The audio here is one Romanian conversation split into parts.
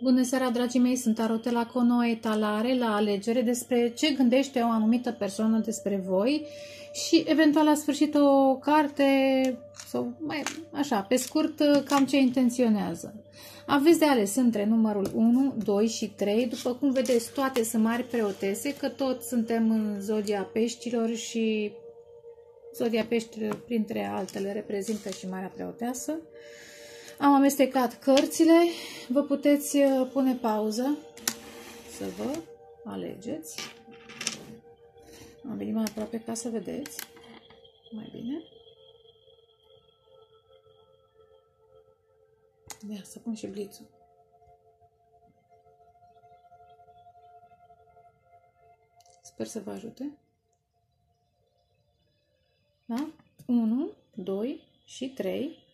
Bună seara, dragii mei! Sunt Arotela cu o nouă etalare la alegere despre ce gândește o anumită persoană despre voi și eventual la sfârșit o carte sau mai așa, pe scurt, cam ce intenționează. Aveți de ales între numărul 1, 2 și 3. După cum vedeți, toate sunt mari preotese, că toți suntem în zodia peștilor și zodia peștilor, printre altele, reprezintă și Marea Preoteasă. Am amestecat cărțile. Vă puteți uh, pune pauză să vă alegeți. Am venit mai aproape ca să vedeți mai bine. Ia să pun și blițul. Sper să vă ajute. Da? 1, 2 și 3.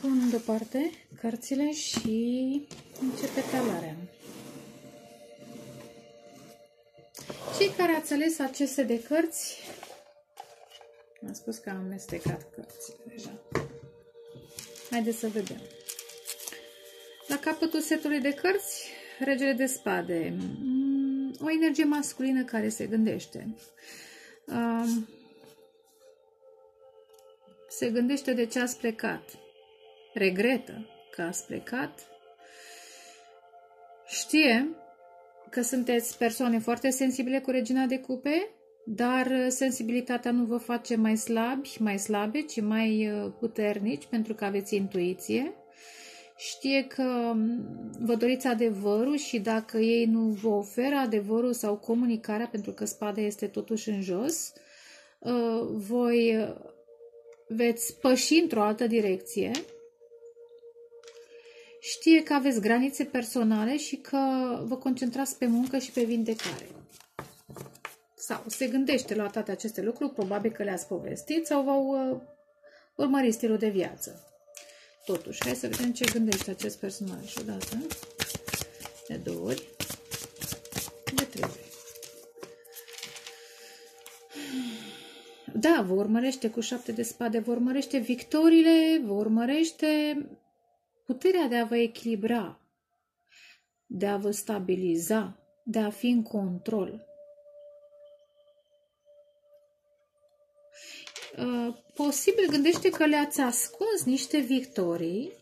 Pun deoparte cărțile și începe talarea. Cei care ați ales aceste de cărți, am spus că am amestecat cărțile deja. Haideți să vedem. La capătul setului de cărți, regele de spade. Mm, o energie masculină care se gândește. Se gândește de ce ați plecat. Regretă că ați plecat. Știe că sunteți persoane foarte sensibile cu regina de cupe, dar sensibilitatea nu vă face mai slabi, mai slabe, ci mai uh, puternici pentru că aveți intuiție. Știe că mm, vă doriți adevărul și dacă ei nu vă oferă adevărul sau comunicarea, pentru că spada este totuși în jos, uh, voi uh, veți păși într-o altă direcție știe că aveți granițe personale și că vă concentrați pe muncă și pe vindecare. Sau se gândește la toate aceste lucruri, probabil că le-ați povestit sau v-au uh, urmărit stilul de viață. Totuși, hai să vedem ce gândește acest personaj odată, de două ori, de trei ori. Da, vă urmărește cu șapte de spade, vă urmărește victoriile, vă urmărește puterea de a vă echilibra, de a vă stabiliza, de a fi în control. Uh, posibil gândește că le-ați ascuns niște victorii,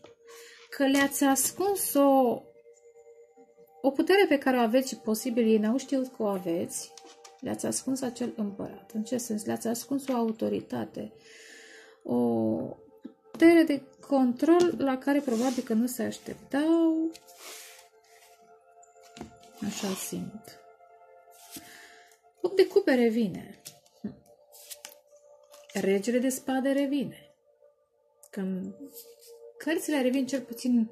că le-ați ascuns o, o putere pe care o aveți și posibil ei n-au știut că o aveți, le-ați ascuns acel împărat. În ce sens? Le-ați ascuns o autoritate, o putere de control la care probabil că nu se așteptau. Așa simt. Opt de cupe revine. Regele de spade revine. Când cărțile revin cel puțin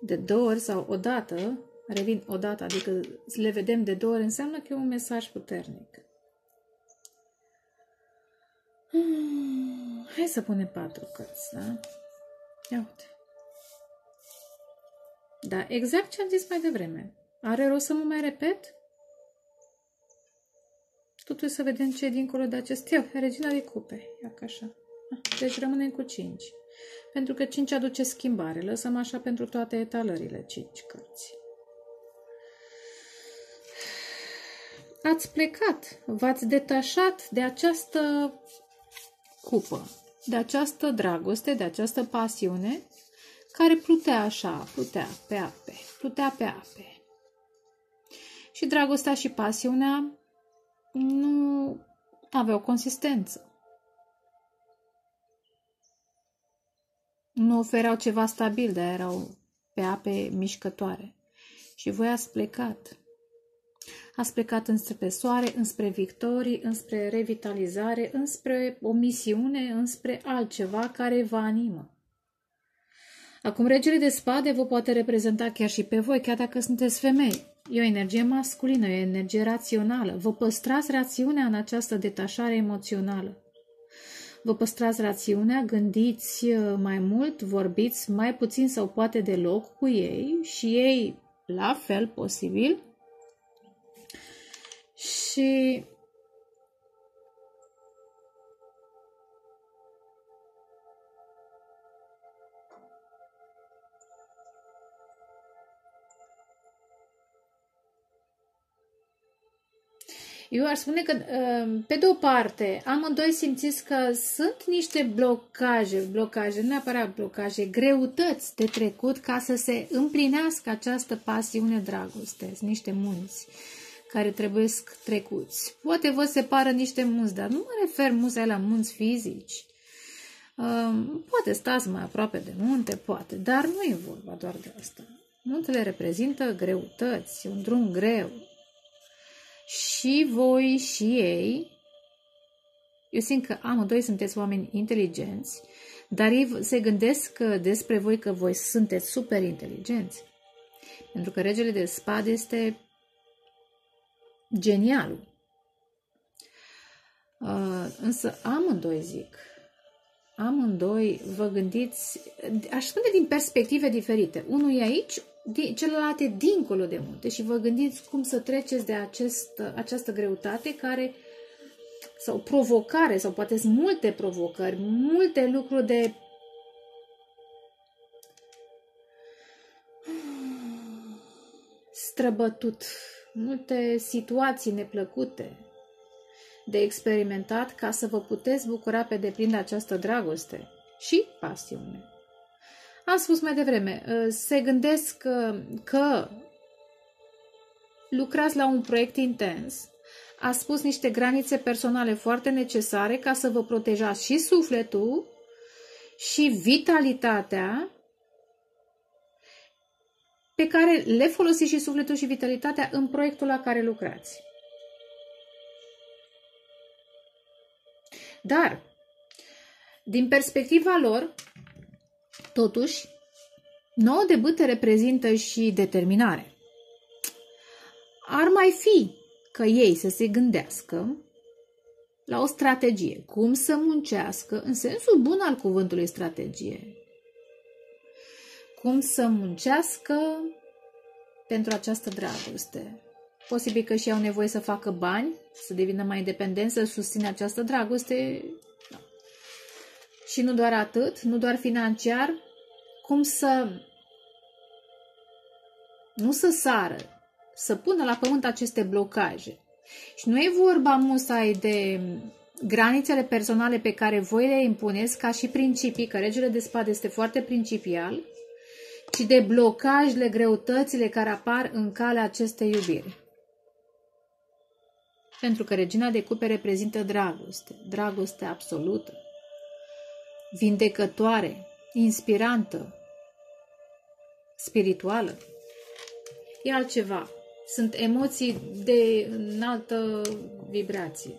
de două ori sau o dată, revin o dată, adică le vedem de două ori, înseamnă că e un mesaj puternic. Hmm, hai să punem patru cărți, da? Ia uite. Da, exact ce am zis mai devreme. Are rost să mă mai repet? Totuși să vedem ce e dincolo de acest... Eu, regina de cupe. Ia ca așa. Ah, deci rămânem cu 5. Pentru că 5 aduce schimbare. Lăsăm așa pentru toate etalările 5 cărți. Ați plecat, v-ați detașat de această cupă, de această dragoste, de această pasiune, care plutea așa, plutea pe ape, plutea pe ape. Și dragostea și pasiunea nu aveau consistență. Nu ofereau ceva stabil, dar erau pe ape mișcătoare. Și voi ați plecat. Ați plecat înspre soare, înspre victorii, înspre revitalizare, înspre o misiune, înspre altceva care vă animă. Acum, regele de spade vă poate reprezenta chiar și pe voi, chiar dacă sunteți femei. E o energie masculină, e o energie rațională. Vă păstrați rațiunea în această detașare emoțională. Vă păstrați rațiunea, gândiți uh, mai mult, vorbiți mai puțin sau poate deloc cu ei și ei, la fel posibil, și Eu ar spune că, uh, pe de o parte, amândoi simțiți că sunt niște blocaje, blocaje, nu neapărat blocaje, greutăți de trecut ca să se împlinească această pasiune dragoste, niște munți. Uh, care trebuie trecuți. Poate vă separă niște munți, dar nu mă refer munți la munți fizici. Uh, poate stați mai aproape de munte, poate, dar nu e vorba doar de asta. Muntele reprezintă greutăți, un drum greu, și voi și ei, eu simt că amândoi sunteți oameni inteligenți, dar ei se gândesc despre voi că voi sunteți super inteligenți. Pentru că regele de spade este genial. Uh, însă amândoi zic, amândoi vă gândiți, aș spune din perspective diferite. Unul e aici, celelalte dincolo de munte și vă gândiți cum să treceți de acest, această greutate care sau provocare, sau poate sunt multe provocări, multe lucruri de străbătut, multe situații neplăcute de experimentat ca să vă puteți bucura pe deplin de această dragoste și pasiune. Am spus mai devreme, uh, se gândesc că, uh, că lucrați la un proiect intens, a spus niște granițe personale foarte necesare ca să vă protejați și sufletul și vitalitatea pe care le folosiți și sufletul și vitalitatea în proiectul la care lucrați. Dar, din perspectiva lor, Totuși, nouă de bâte reprezintă și determinare. Ar mai fi că ei să se gândească la o strategie, cum să muncească în sensul bun al cuvântului strategie. Cum să muncească pentru această dragoste. Posibil că și au nevoie să facă bani, să devină mai independenți, să susțină această dragoste. Da. Și nu doar atât, nu doar financiar, cum să nu să sară, să pună la pământ aceste blocaje. Și nu e vorba musai de granițele personale pe care voi le impuneți ca și principii, că regele de spade este foarte principial, ci de blocajele, greutățile care apar în calea acestei iubiri. Pentru că regina de cupe reprezintă dragoste, dragoste absolută, vindecătoare, inspirantă, spirituală. E altceva. Sunt emoții de înaltă vibrație.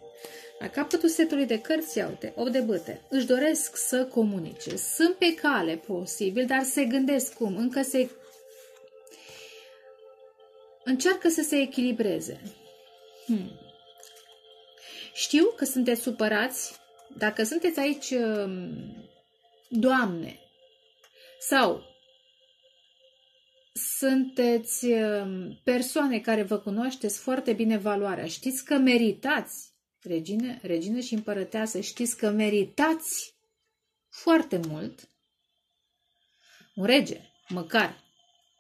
La capătul setului de cărți, uite, 8 de băte, își doresc să comunice. Sunt pe cale, posibil, dar se gândesc cum. Încă se... Încearcă să se echilibreze. Hmm. Știu că sunteți supărați. Dacă sunteți aici, um, Doamne, sau sunteți um, persoane care vă cunoașteți foarte bine valoarea. Știți că meritați, regine, regine și împărăteasă, știți că meritați foarte mult un rege, măcar,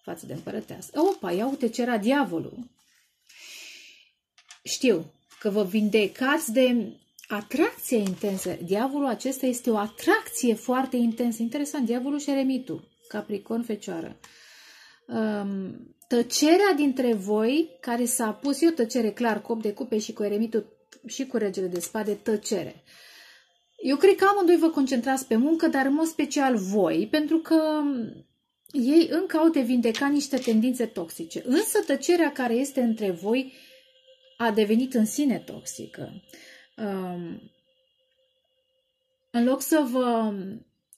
față de împărăteasă. Opa, ia uite ce era diavolul. Știu că vă vindecați de atracție intensă. Diavolul acesta este o atracție foarte intensă. Interesant, diavolul și eremitul, Capricorn, Fecioară. Um, tăcerea dintre voi, care s-a pus, eu tăcere clar, cop de cupe și cu eremitul și cu regele de spade, tăcere. Eu cred că amândoi vă concentrați pe muncă, dar în mod special voi, pentru că ei încă au de vindeca niște tendințe toxice. Însă tăcerea care este între voi a devenit în sine toxică. Um, în loc să vă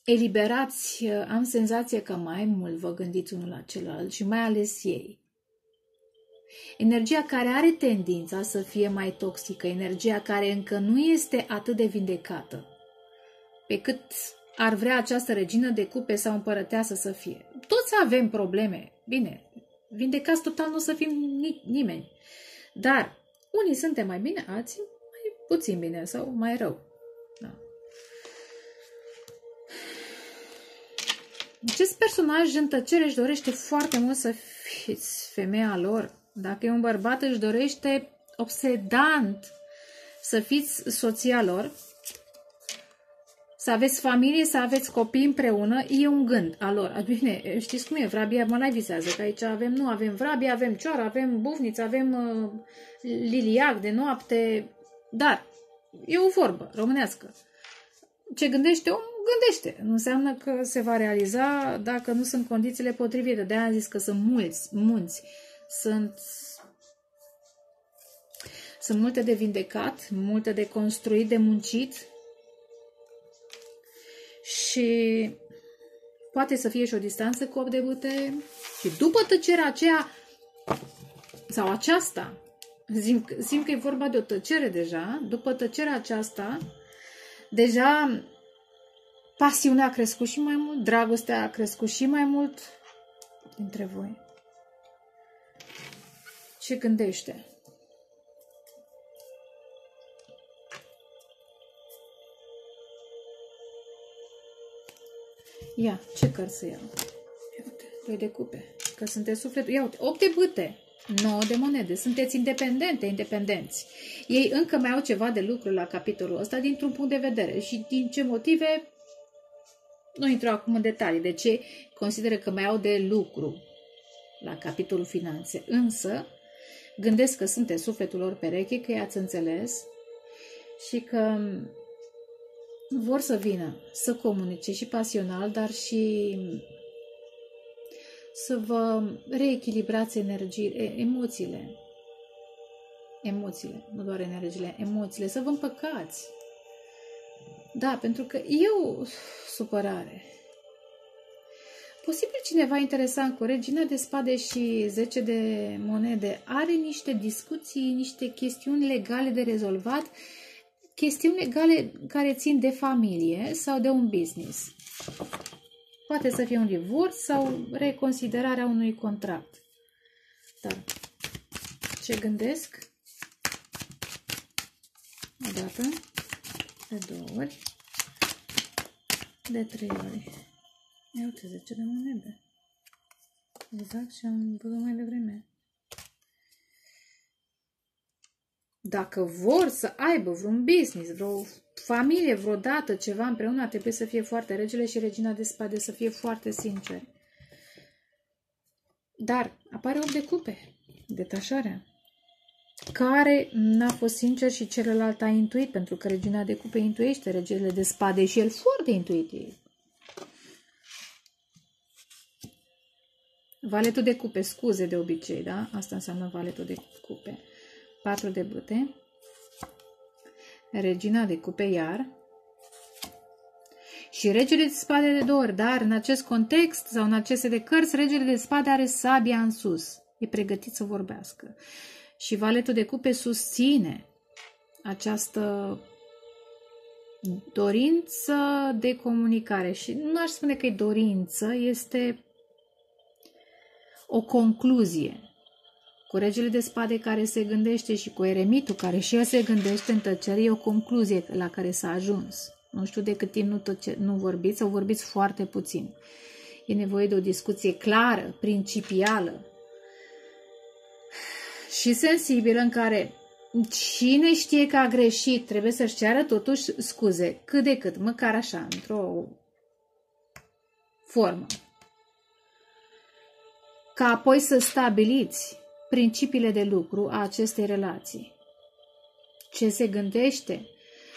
eliberați, am senzația că mai mult vă gândiți unul la celălalt și mai ales ei. Energia care are tendința să fie mai toxică, energia care încă nu este atât de vindecată, pe cât ar vrea această regină de cupe sau împărăteasă să fie. Toți avem probleme. Bine, vindecați total nu o să fim ni- nimeni. Dar unii suntem mai bine, alții mai puțin bine sau mai rău. Acest personaj în tăcere își dorește foarte mult să fiți femeia lor. Dacă e un bărbat, își dorește obsedant să fiți soția lor, să aveți familie, să aveți copii împreună, e un gând al lor. Bine, știți cum e, vrabia mă mai visează, că aici avem, nu avem vrabia, avem cioară, avem bufniță, avem uh, liliac de noapte, dar e o vorbă românească. Ce gândește om, gândește. Nu înseamnă că se va realiza dacă nu sunt condițiile potrivite. De-aia am zis că sunt mulți, munți. Sunt sunt multe de vindecat, multe de construit, de muncit și poate să fie și o distanță cu 8 de bute și după tăcerea aceea sau aceasta, simt, simt că e vorba de o tăcere deja, după tăcerea aceasta, deja pasiunea a crescut și mai mult, dragostea a crescut și mai mult dintre voi. Ce gândește? Ia, ce cărți să iau? Ia uite, doi de cupe. Că sunteți sufletul. Ia uite, 8 de bâte. 9 de monede. Sunteți independente, independenți. Ei încă mai au ceva de lucru la capitolul ăsta dintr-un punct de vedere. Și din ce motive, nu intru acum în detalii, de ce consideră că mai au de lucru la capitolul finanțe. Însă, gândesc că sunteți sufletul lor pereche, că i-ați înțeles și că vor să vină să comunice și pasional, dar și să vă reechilibrați energii, emoțiile. Emoțiile, nu doar energiile, emoțiile, să vă împăcați. Da, pentru că eu supărare. Posibil cineva interesant cu regina de spade și 10 de monede are niște discuții, niște chestiuni legale de rezolvat chestiuni legale care țin de familie sau de un business. Poate să fie un divorț sau reconsiderarea unui contract. Da. Ce gândesc? O dată, de două ori, de trei ori. Ia uite, 10 de monede. Exact și am văzut mai devreme. dacă vor să aibă vreun business, vreo familie vreodată, ceva împreună, ar trebui să fie foarte regele și regina de spade, să fie foarte sinceri. Dar apare 8 de cupe, detașarea, care n-a fost sincer și celălalt a intuit, pentru că regina de cupe intuiește regele de spade și el foarte intuitiv. Valetul de cupe, scuze de obicei, da? Asta înseamnă valetul de cupe. 4 de bute, regina de cupe iar și regele de spade de două ori, dar în acest context sau în aceste de cărți, regele de spade are sabia în sus, e pregătit să vorbească. Și valetul de cupe susține această dorință de comunicare și nu aș spune că e dorință, este o concluzie cu regele de spade care se gândește și cu eremitul care și el se gândește în tăcere, e o concluzie la care s-a ajuns. Nu știu de cât timp nu, tăce, nu vorbiți sau vorbiți foarte puțin. E nevoie de o discuție clară, principială și sensibilă în care cine știe că a greșit trebuie să-și ceară totuși scuze, cât de cât, măcar așa, într-o formă. Ca apoi să stabiliți principiile de lucru a acestei relații. Ce se gândește?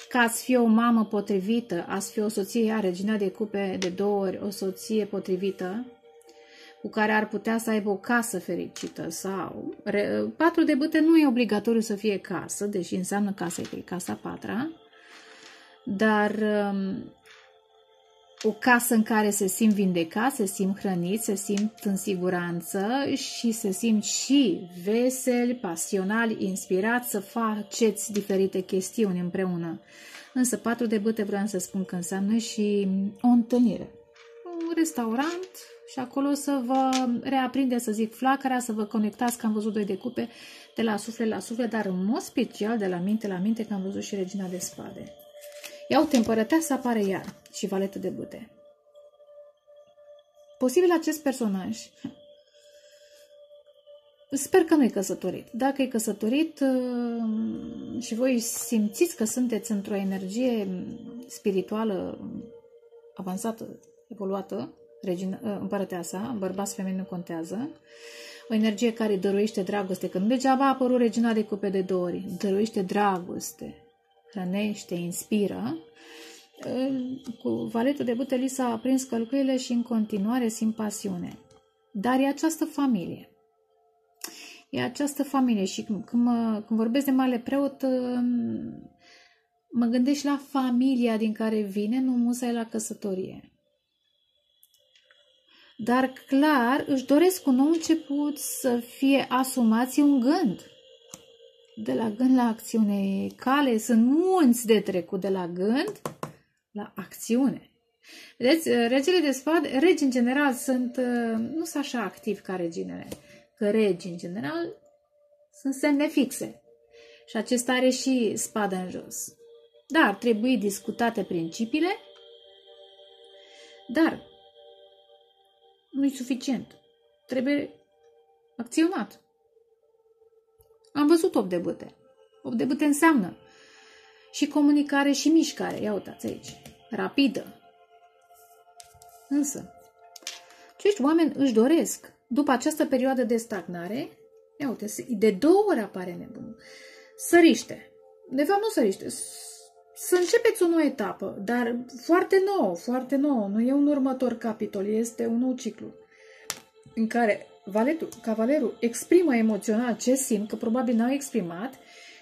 Că ați fi o mamă potrivită, ați fi o soție, ea, regina de cupe de două ori, o soție potrivită, cu care ar putea să aibă o casă fericită sau... Patru de bâte nu e obligatoriu să fie casă, deși înseamnă casa, e casa patra, dar um, o casă în care se simt vindecați, se simt hrăniți, se simt în siguranță și se simt și veseli, pasionali, inspirați să faceți diferite chestiuni împreună. Însă patru de bâte vreau să spun că înseamnă și o întâlnire. Un restaurant și acolo să vă reaprinde, să zic, flacăra, să vă conectați, că am văzut doi de cupe, de la suflet la suflet, dar în mod special de la minte la minte, că am văzut și regina de spade. Iau să apare iar și valetă de bute. Posibil acest personaj Sper că nu e căsătorit. Dacă e căsătorit uh, și voi simțiți că sunteți într-o energie spirituală avansată, evoluată, regina, uh, împărăteasa, bărbați, femei nu contează, o energie care dăruiește dragoste, că nu degeaba a apărut regina de cupe de două ori, dăruiește dragoste, hrănește, inspiră, cu valetul de bute li s-a aprins călcâile și în continuare simt pasiune. Dar e această familie. E această familie și când, mă, când vorbesc de mare preot, mă gândesc la familia din care vine, nu musai la căsătorie. Dar clar își doresc un nou început să fie asumați un gând. De la gând la acțiune cale, sunt munți de trecut de la gând la acțiune. Vedeți, regele de spade, regi în general sunt, nu sunt așa activi ca reginele, că regi în general sunt semne fixe. Și acesta are și spada în jos. Dar trebuie discutate principiile, dar nu e suficient. Trebuie acționat. Am văzut 8 de bâte. 8 de bâte înseamnă și comunicare și mișcare. Ia uitați aici. Rapidă. Însă, acești oameni își doresc, după această perioadă de stagnare, ia uite, de două ori apare nebunul. Săriște. De fapt, nu săriște. Să începeți o nouă etapă, dar foarte nouă, foarte nouă. Nu e un următor capitol, este un nou ciclu în care valetul, cavalerul exprimă emoțional ce simt, că probabil n-au exprimat,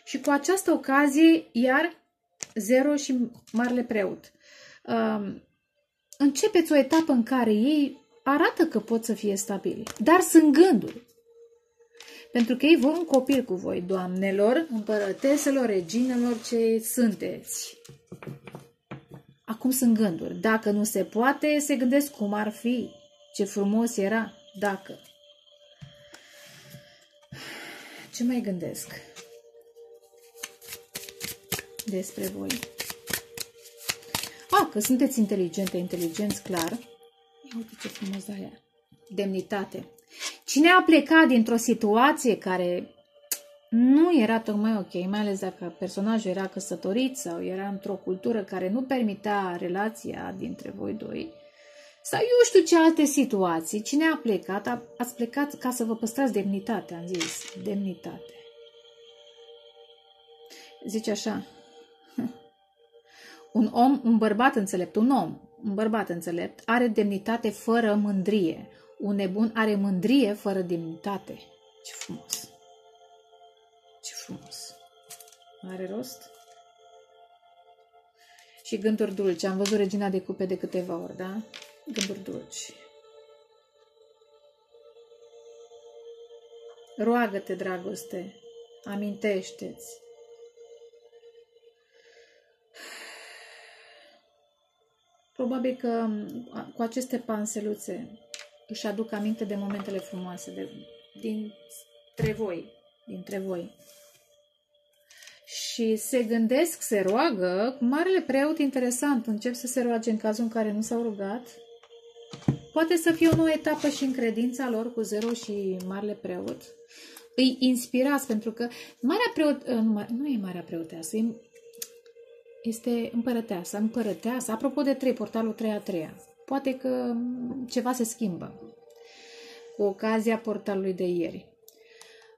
și cu această ocazie, iar Zero și Marele Preot. Um, începeți o etapă în care ei arată că pot să fie stabili, dar sunt gânduri. Pentru că ei vor un copil cu voi, doamnelor, împărăteselor, reginelor ce sunteți. Acum sunt gânduri. Dacă nu se poate, se gândesc cum ar fi, ce frumos era, dacă. Ce mai gândesc despre voi? A, că sunteți inteligente, inteligenți, clar. Ia uite ce frumos aia. Demnitate. Cine a plecat dintr-o situație care nu era tocmai ok, mai ales dacă personajul era căsătorit sau era într-o cultură care nu permitea relația dintre voi doi, sau eu știu ce alte situații, cine a plecat, a, ați plecat ca să vă păstrați demnitatea, am zis, demnitate. Zice așa, un om, un bărbat înțelept, un om, un bărbat înțelept, are demnitate fără mândrie. Un nebun are mândrie fără demnitate. Ce frumos! Ce frumos! Are rost? Și gânduri dulci. Am văzut Regina de Cupe de câteva ori, da? Gânduri dulci. Roagă-te, dragoste, amintește-ți. Probabil că cu aceste panseluțe își aduc aminte de momentele frumoase de, dintre voi, dintre voi. Și se gândesc, se roagă, cu marele preot interesant, încep să se roage în cazul în care nu s-au rugat, Poate să fie o nouă etapă și în credința lor cu Zero și Marele Preot. Îi inspirați pentru că Marea Preot, uh, nu, nu e Marea Preoteasă, e, este împărăteasa, împărăteasa, apropo de 3, portalul 3 a 3 Poate că ceva se schimbă cu ocazia portalului de ieri.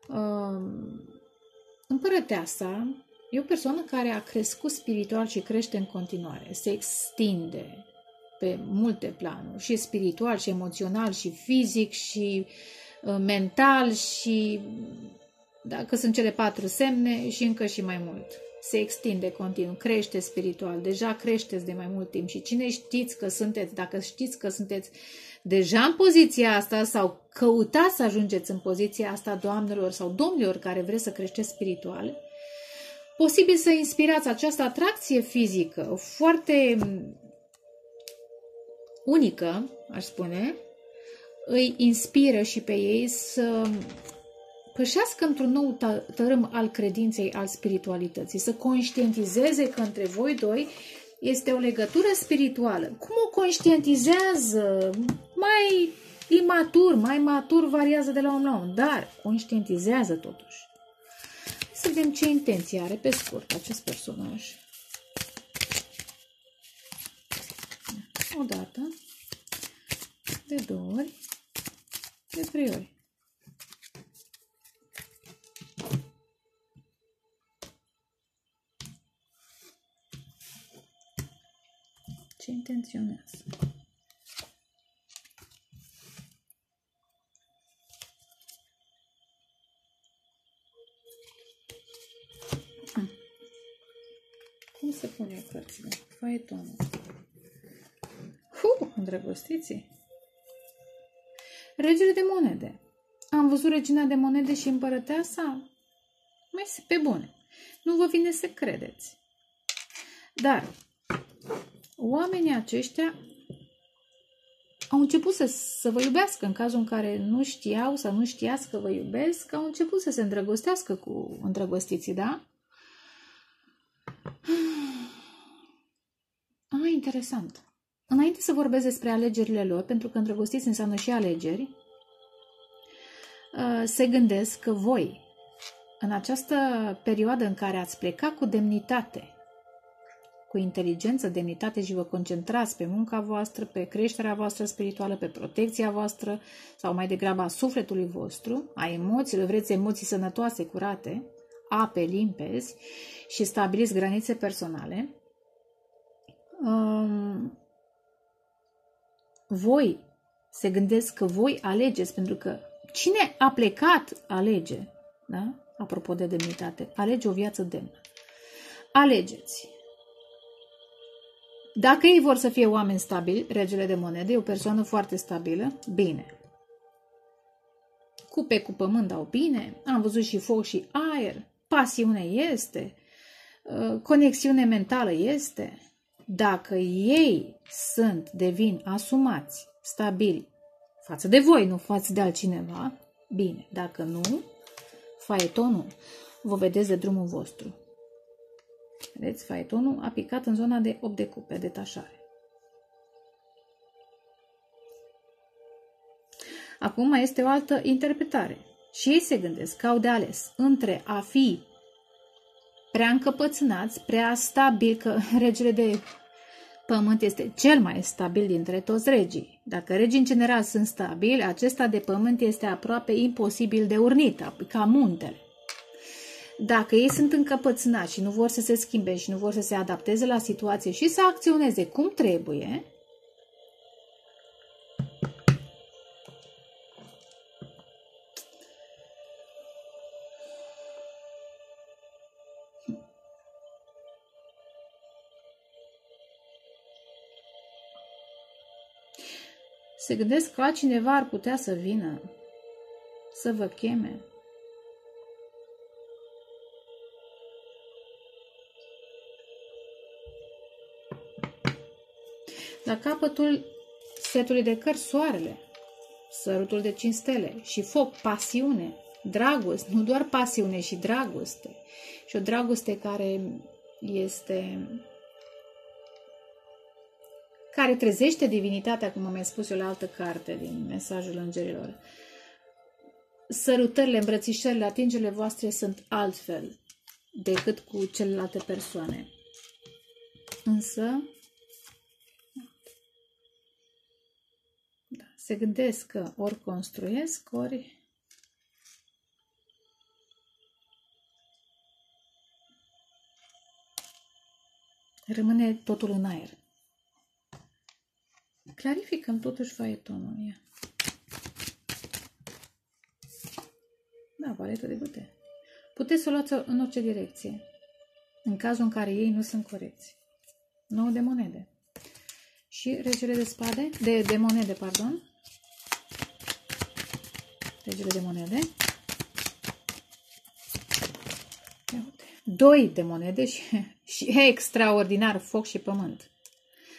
Um, împărăteasa e o persoană care a crescut spiritual și crește în continuare, se extinde, pe multe planuri, și spiritual, și emoțional, și fizic, și uh, mental, și dacă sunt cele patru semne, și încă și mai mult. Se extinde continuu, crește spiritual, deja creșteți de mai mult timp și cine știți că sunteți, dacă știți că sunteți deja în poziția asta sau căutați să ajungeți în poziția asta, doamnelor sau domnilor care vreți să creșteți spiritual, posibil să inspirați această atracție fizică foarte unică, aș spune, îi inspiră și pe ei să pășească într-un nou tărâm al credinței, al spiritualității, să conștientizeze că între voi doi este o legătură spirituală. Cum o conștientizează? Mai imatur, mai matur, variază de la om la om, dar conștientizează totuși. Să vedem ce intenție are pe scurt acest personaj. O dată, de două ori, de trei ori. Ce intenționează? Cum se pune cărțile? Faetonul. Hu, îndrăgostiții. Regele de monede. Am văzut regina de monede și împărăteasa? Mai pe bune. Nu vă vine să credeți. Dar oamenii aceștia au început să, să vă iubească în cazul în care nu știau sau nu știați că vă iubesc, au început să se îndrăgostească cu îndrăgostiții, da? Ah, interesant. Înainte să vorbesc despre alegerile lor, pentru că îndrăgostiți înseamnă și alegeri, uh, se gândesc că voi, în această perioadă în care ați plecat cu demnitate, cu inteligență, demnitate și vă concentrați pe munca voastră, pe creșterea voastră spirituală, pe protecția voastră sau mai degrabă a sufletului vostru, a emoțiilor, vreți emoții sănătoase, curate, ape limpezi și stabiliți granițe personale, um, voi se gândesc că voi alegeți, pentru că cine a plecat alege, da? apropo de demnitate, alege o viață demnă. Alegeți. Dacă ei vor să fie oameni stabili, regele de monede e o persoană foarte stabilă, bine. Cupe cu pământ dau bine, am văzut și foc și aer, pasiune este, uh, conexiune mentală este, dacă ei sunt, devin asumați, stabili față de voi, nu față de altcineva, bine. Dacă nu, faetonul, vă vedeți de drumul vostru. Vedeți, faetonul a picat în zona de 8 de cupe, detașare. Acum mai este o altă interpretare. Și ei se gândesc că au de ales între a fi prea încăpățânați, prea stabil, că regele de pământ este cel mai stabil dintre toți regii. Dacă regii în general sunt stabili, acesta de pământ este aproape imposibil de urnit, ca muntele. Dacă ei sunt încăpățânați și nu vor să se schimbe și nu vor să se adapteze la situație și să acționeze cum trebuie, se gândesc că altcineva ar putea să vină, să vă cheme. La capătul setului de cărți, soarele, sărutul de cinci stele și foc, pasiune, dragoste, nu doar pasiune și dragoste. Și o dragoste care este care trezește divinitatea, cum am mai spus eu la altă carte din mesajul îngerilor. Sărutările, îmbrățișările, atingerile voastre sunt altfel decât cu celelalte persoane. Însă, da, se gândesc că ori construiesc, ori rămâne totul în aer. Clarificăm totuși faetonul. Ia. Da, valetă de bute. Puteți să o luați în orice direcție, în cazul în care ei nu sunt corecți. 9 de monede. Și regele de spade, de, de monede, pardon. Regele de monede. Ia uite. Doi de monede și, și extraordinar foc și pământ.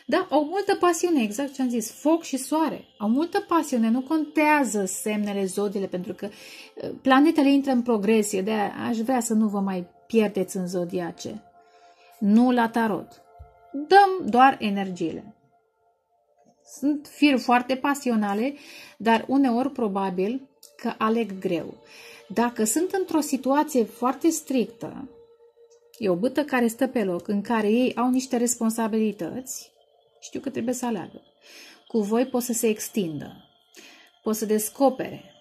Da, au multă pasiune, exact ce am zis, foc și soare. Au multă pasiune, nu contează semnele, zodiile, pentru că uh, planetele intră în progresie, de aș vrea să nu vă mai pierdeți în zodiace. Nu la tarot. Dăm doar energiile. Sunt fir foarte pasionale, dar uneori probabil că aleg greu. Dacă sunt într-o situație foarte strictă, e o bâtă care stă pe loc, în care ei au niște responsabilități, știu că trebuie să aleagă. Cu voi pot să se extindă, pot să descopere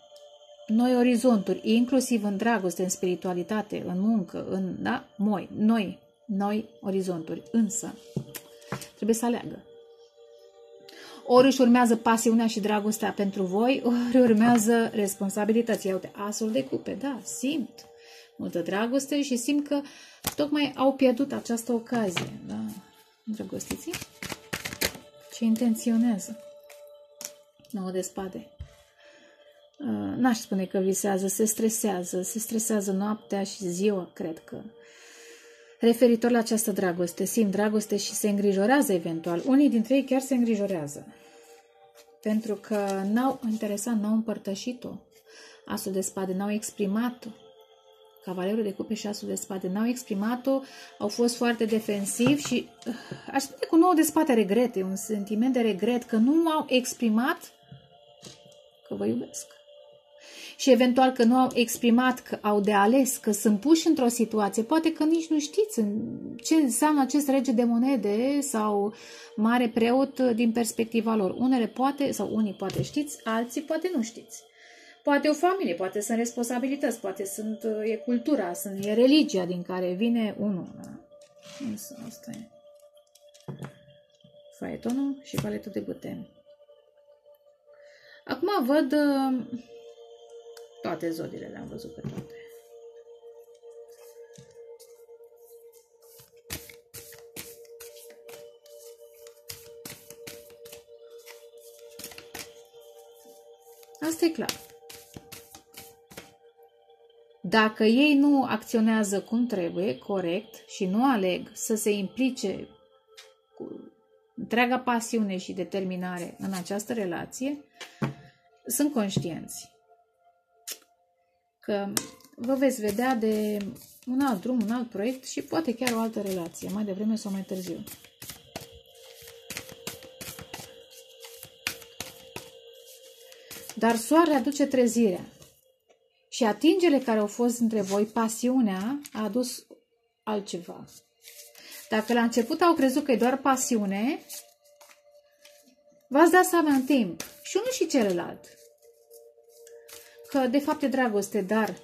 noi orizonturi, inclusiv în dragoste, în spiritualitate, în muncă, în, da? Moi, noi, noi orizonturi. Însă, trebuie să aleagă. Ori își urmează pasiunea și dragostea pentru voi, ori urmează responsabilității. Iau asul de cupe, da, simt multă dragoste și simt că tocmai au pierdut această ocazie, da, îndrăgostiții? Ce intenționează? Nouă de spade. Uh, n-aș spune că visează, se stresează, se stresează noaptea și ziua, cred că. Referitor la această dragoste, simt dragoste și se îngrijorează eventual. Unii dintre ei chiar se îngrijorează. Pentru că n-au interesat, n-au împărtășit-o. Asul de spade n-au exprimat-o. Cavalerul de cupe și asul de spade n-au exprimat-o, au fost foarte defensivi și uh, aș spune cu nouă de spate regrete, un sentiment de regret că nu au exprimat că vă iubesc și eventual că nu au exprimat că au de ales, că sunt puși într-o situație, poate că nici nu știți ce înseamnă acest rege de monede sau mare preot din perspectiva lor. Unele poate, sau unii poate știți, alții poate nu știți. Poate o familie, poate sunt responsabilități, poate sunt, e cultura, sunt, e religia din care vine unul. Da? Asta e. Faetonul și paletul de buteni. Acum văd toate zodiile le-am văzut pe toate. Asta e clar. Dacă ei nu acționează cum trebuie, corect, și nu aleg să se implice cu întreaga pasiune și determinare în această relație, sunt conștienți că vă veți vedea de un alt drum, un alt proiect și poate chiar o altă relație, mai devreme sau mai târziu. Dar soarele aduce trezirea. Și atingele care au fost între voi, pasiunea, a adus altceva. Dacă la început au crezut că e doar pasiune, v-ați dat seama în timp, și unul și celălalt, că de fapt e dragoste, dar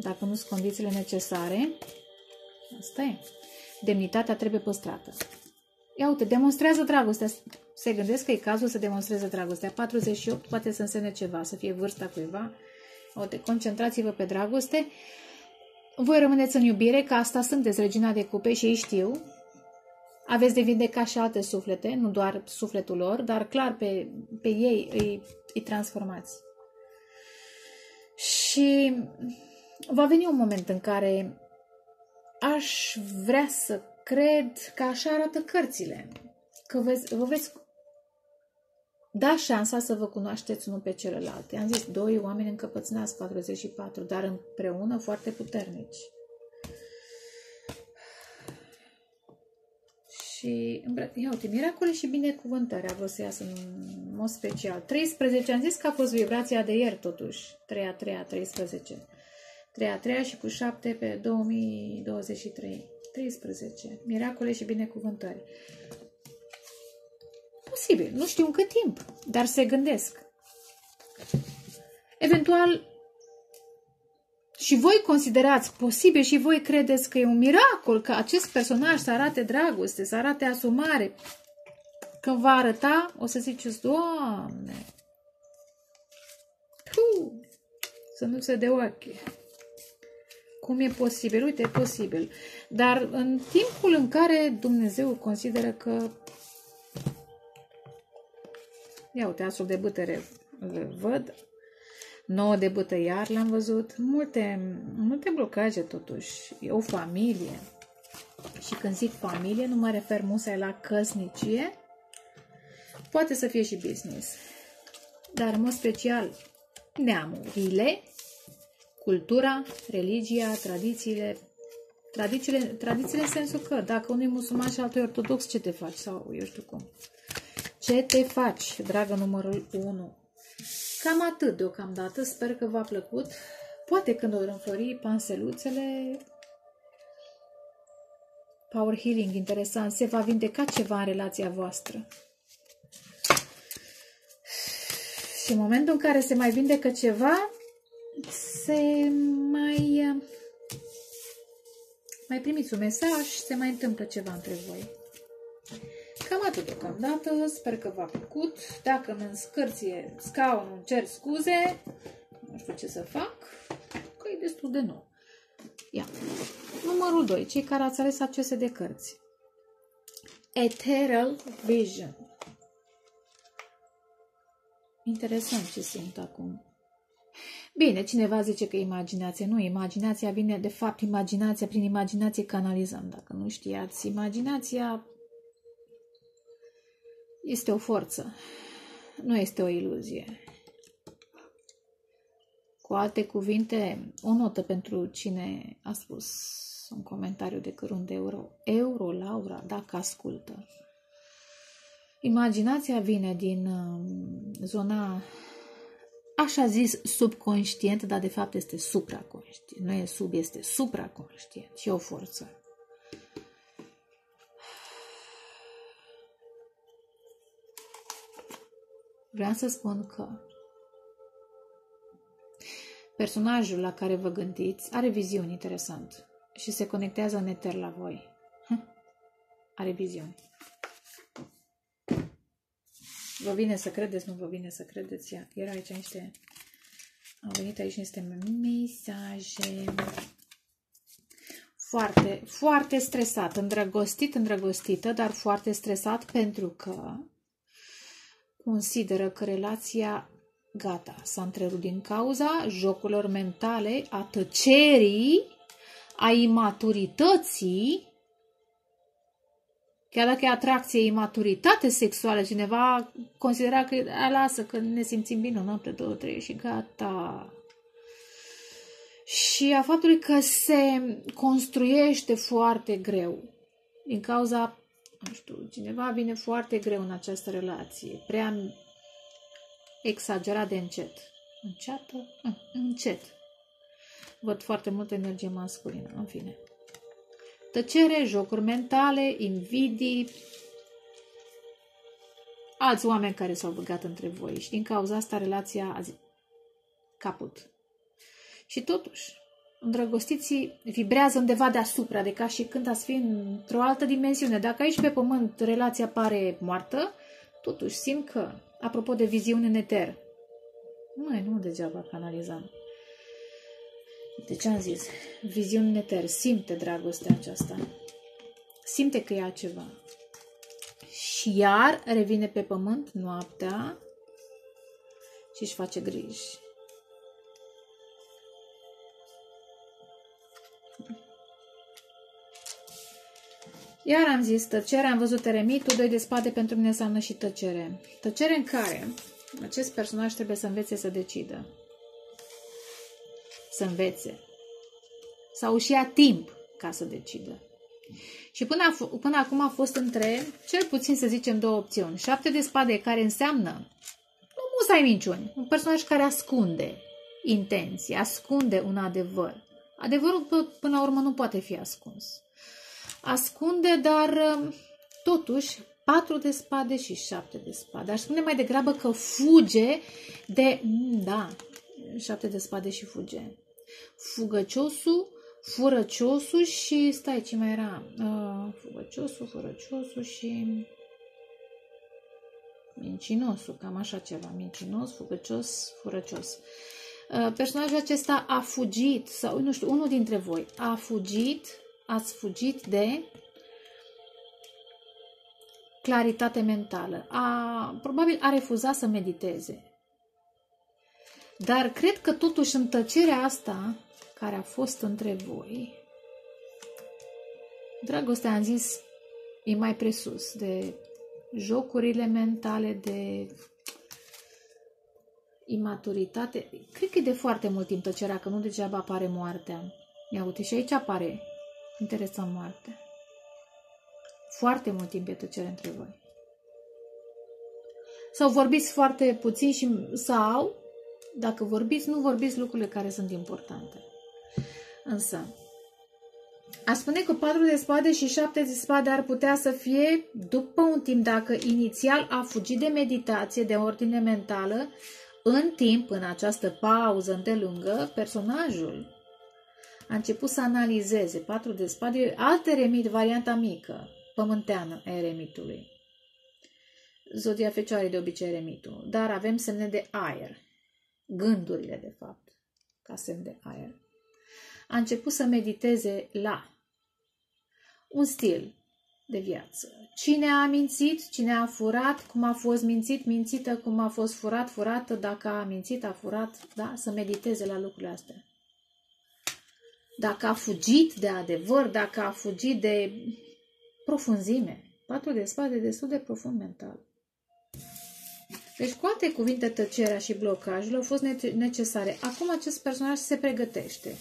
dacă nu sunt condițiile necesare, asta e. Demnitatea trebuie păstrată. Ia uite, demonstrează dragostea. Se gândesc că e cazul să demonstreze dragostea. 48 poate să însemne ceva, să fie vârsta cuiva. Uite, concentrați-vă pe dragoste. Voi rămâneți în iubire, că asta sunteți regina de cupe și ei știu. Aveți de vindecat și alte suflete, nu doar sufletul lor, dar clar pe, pe ei îi, îi transformați. Și va veni un moment în care aș vrea să cred că așa arată cărțile, că veți, vă veți da șansa să vă cunoașteți unul pe celălalt. I-am zis, doi oameni încăpățânați, 44, dar împreună foarte puternici. Și, ia uite, miracole și binecuvântări a vrut să iasă în mod special. 13, am zis că a fost vibrația de ieri totuși. 3 a 3 a 13. 3 a 3 și cu 7 pe 2023. 13. Miracole și binecuvântări. Posibil, nu știu în cât timp, dar se gândesc. Eventual, și voi considerați posibil și voi credeți că e un miracol că acest personaj să arate dragoste, să arate asumare. Când va arăta, o să ziceți, Doamne, Puh, să nu se de ochi. Cum e posibil? Uite, e posibil. Dar în timpul în care Dumnezeu consideră că Ia uite, asul de bătere văd, 9 de bâtă iar l-am văzut, multe, multe blocaje totuși, e o familie. Și când zic familie, nu mă refer musai la căsnicie, poate să fie și business. Dar în mod special neamurile, cultura, religia, tradițiile, tradițiile, tradițiile în sensul că dacă unul e musulman și altul e ortodox, ce te faci? Sau eu știu cum. Ce te faci, dragă numărul 1? Cam atât deocamdată, sper că v-a plăcut. Poate când o înflori panseluțele, Power Healing, interesant, se va vindeca ceva în relația voastră. Și în momentul în care se mai vindecă ceva, se mai, mai primiți un mesaj și se mai întâmplă ceva între voi. Cam atât deocamdată, sper că v-a plăcut. Dacă mă înscârție scaunul, cer scuze, nu știu ce să fac, că e destul de nou. Ia. Numărul 2. Cei care ați ales accese de cărți. Ethereal Vision. Interesant ce simt acum. Bine, cineva zice că imaginație. Nu, imaginația vine, de fapt, imaginația, prin imaginație canalizăm. Dacă nu știați, imaginația este o forță, nu este o iluzie. Cu alte cuvinte, o notă pentru cine a spus un comentariu de cărunt de euro. Euro, Laura, dacă ascultă. Imaginația vine din um, zona, așa zis, subconștient, dar de fapt este supraconștient. Nu e sub, este supraconștient și o forță. Vreau să spun că personajul la care vă gândiți are viziuni interesant și se conectează în eter la voi. Are viziuni. Vă vine să credeți, nu vă vine să credeți. Ia, era aici niște... Au venit aici niște mesaje. Foarte, foarte stresat, îndrăgostit, îndrăgostită, dar foarte stresat pentru că consideră că relația gata s-a întrerupt din cauza jocurilor mentale, a tăcerii, a imaturității, chiar dacă e atracție, imaturitate sexuală, cineva considera că a, lasă, că ne simțim bine o noapte, două, trei și gata. Și a faptului că se construiește foarte greu din cauza nu știu, cineva vine foarte greu în această relație, prea exagerat de încet. Înceată? Încet. Văd foarte multă energie masculină, în fine. Tăcere, jocuri mentale, invidii, alți oameni care s-au băgat între voi și din cauza asta relația a zis caput. Și totuși, îndrăgostiții vibrează undeva deasupra, de ca și când ați fi într-o altă dimensiune. Dacă aici pe pământ relația pare moartă, totuși simt că, apropo de viziune în eter, nu, nu degeaba canalizam. De ce am zis? Viziune în eter. Simte dragostea aceasta. Simte că ea ceva. Și iar revine pe pământ noaptea și își face griji. Iar am zis tăcere, am văzut eremitul, doi de spade pentru mine înseamnă și tăcere. Tăcere în care acest personaj trebuie să învețe să decidă. Să învețe. Sau și ia timp ca să decidă. Și până, a, până acum a fost între, cel puțin să zicem, două opțiuni. Șapte de spade care înseamnă, nu musai minciuni, un personaj care ascunde intenții, ascunde un adevăr. Adevărul până la urmă nu poate fi ascuns ascunde, dar um, totuși 4 de spade și 7 de spade. Aș spune mai degrabă că fuge de, mm, da, 7 de spade și fuge. Fugăciosul, furăciosul și, stai, ce mai era? Uh, fugăciosul, furăciosul și mincinosul, cam așa ceva. Mincinos, fugăcios, furăcios. Uh, personajul acesta a fugit, sau nu știu, unul dintre voi a fugit ați fugit de claritate mentală. A, probabil a refuzat să mediteze. Dar cred că totuși în tăcerea asta care a fost între voi, dragostea, am zis, e mai presus de jocurile mentale, de imaturitate. Cred că e de foarte mult timp tăcerea, că nu degeaba apare moartea. Ia uite, și aici apare interesant moarte. Foarte mult timp e tăcere între voi. Sau vorbiți foarte puțin și sau, dacă vorbiți, nu vorbiți lucrurile care sunt importante. Însă, a spune că 4 de spade și 7 de spade ar putea să fie, după un timp, dacă inițial a fugit de meditație, de ordine mentală, în timp, în această pauză îndelungă, personajul a început să analizeze. 4 de spade, alt eremit, varianta mică, pământeană a eremitului. Zodia fecioare de obicei eremitul, dar avem semne de aer, gândurile de fapt, ca semn de aer. A început să mediteze la un stil de viață. Cine a mințit, cine a furat, cum a fost mințit, mințită, cum a fost furat, furată, dacă a mințit, a furat, da? Să mediteze la lucrurile astea. Dacă a fugit de adevăr, dacă a fugit de profunzime. Patul de spade destul de profund mental. Deci, cu alte cuvinte, tăcerea și blocajul au fost necesare. Acum acest personaj se pregătește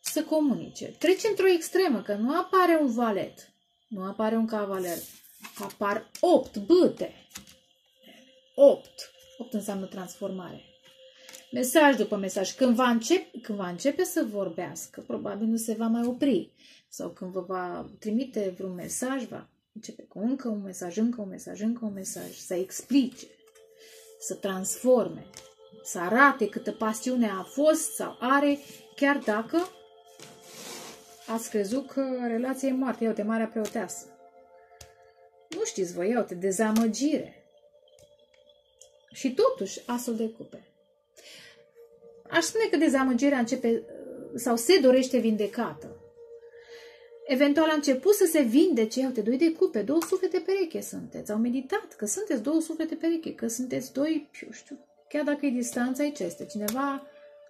să comunice. Trece într-o extremă, că nu apare un valet, nu apare un cavaler, apar opt bâte. Opt. Opt înseamnă transformare. Mesaj după mesaj. Când va, începe, când va începe să vorbească, probabil nu se va mai opri. Sau când vă va trimite vreun mesaj, va începe cu încă un mesaj, încă un mesaj, încă un mesaj, să explice, să transforme, să arate câtă pasiune a fost sau are, chiar dacă ați crezut că relația e moartă. Iau-te, marea preoteasă. Nu știți voi, iau-te, dezamăgire. Și totuși, asul de cupe. Aș spune că dezamăgirea începe sau se dorește vindecată. Eventual a început să se vindece, uite, doi de cupe, două suflete pereche sunteți. Au meditat că sunteți două suflete pereche, că sunteți doi, eu știu, chiar dacă e distanța, aici este. Cineva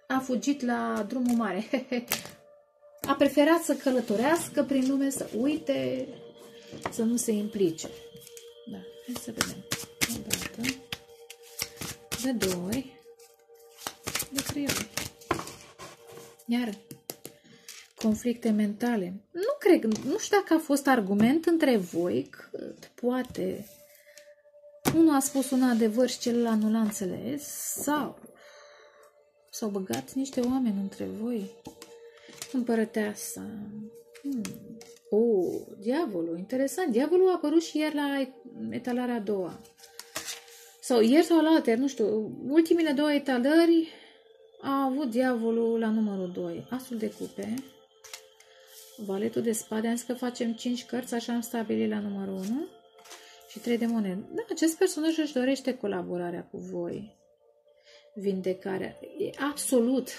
a fugit la drumul mare. a preferat să călătorească prin lume, să uite, să nu se implice. Da, hai să vedem. O dată, de două ori, de trei ori. Iar conflicte mentale. Nu cred, nu știu dacă a fost argument între voi cât poate unul a spus un adevăr și celălalt nu l-a înțeles sau s-au băgat niște oameni între voi Împărăteasa. Hmm. Oh, diavolul, interesant. Diavolul a apărut și ieri la etalarea a doua. Sau ieri sau la altă, nu știu, ultimile două etalări a avut diavolul la numărul 2. Asul de cupe, valetul de spade, am zis că facem 5 cărți, așa am stabilit la numărul 1 și 3 de monede. Da, acest personaj își dorește colaborarea cu voi. Vindecarea. E absolut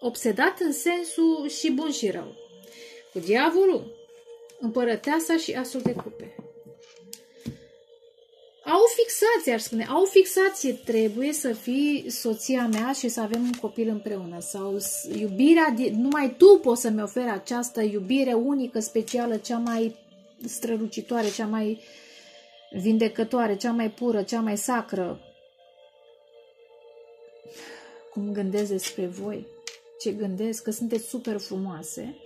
obsedat în sensul și bun și rău. Cu diavolul, împărăteasa și asul de cupe. Au o fixație, aș spune, au o fixație, trebuie să fii soția mea și să avem un copil împreună. Sau iubirea, numai tu poți să-mi oferi această iubire unică, specială, cea mai strălucitoare, cea mai vindecătoare, cea mai pură, cea mai sacră. Cum gândesc despre voi? ce gândesc, că sunteți super frumoase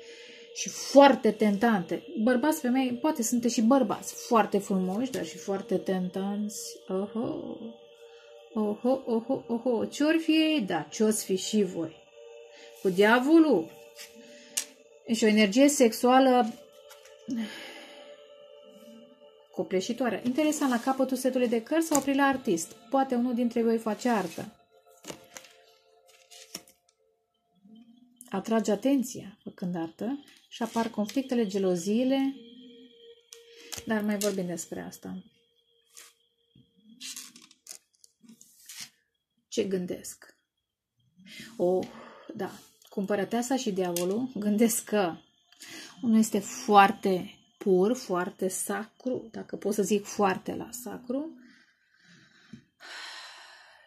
și foarte tentante. Bărbați, femei, poate sunteți și bărbați foarte frumoși, dar și foarte tentanți. Oho, oho, oho, oho, ce-ori fi ei? Da, ce-oți fi și voi. Cu diavolul și o energie sexuală copleșitoare. Interesant, la capătul setului de cărți s-a oprit la artist. Poate unul dintre voi face artă. Atrage atenția făcând artă și apar conflictele, geloziile, dar mai vorbim despre asta. Ce gândesc? Oh, da, cumpărăteasa și diavolul gândesc că unul este foarte pur, foarte sacru, dacă pot să zic foarte la sacru,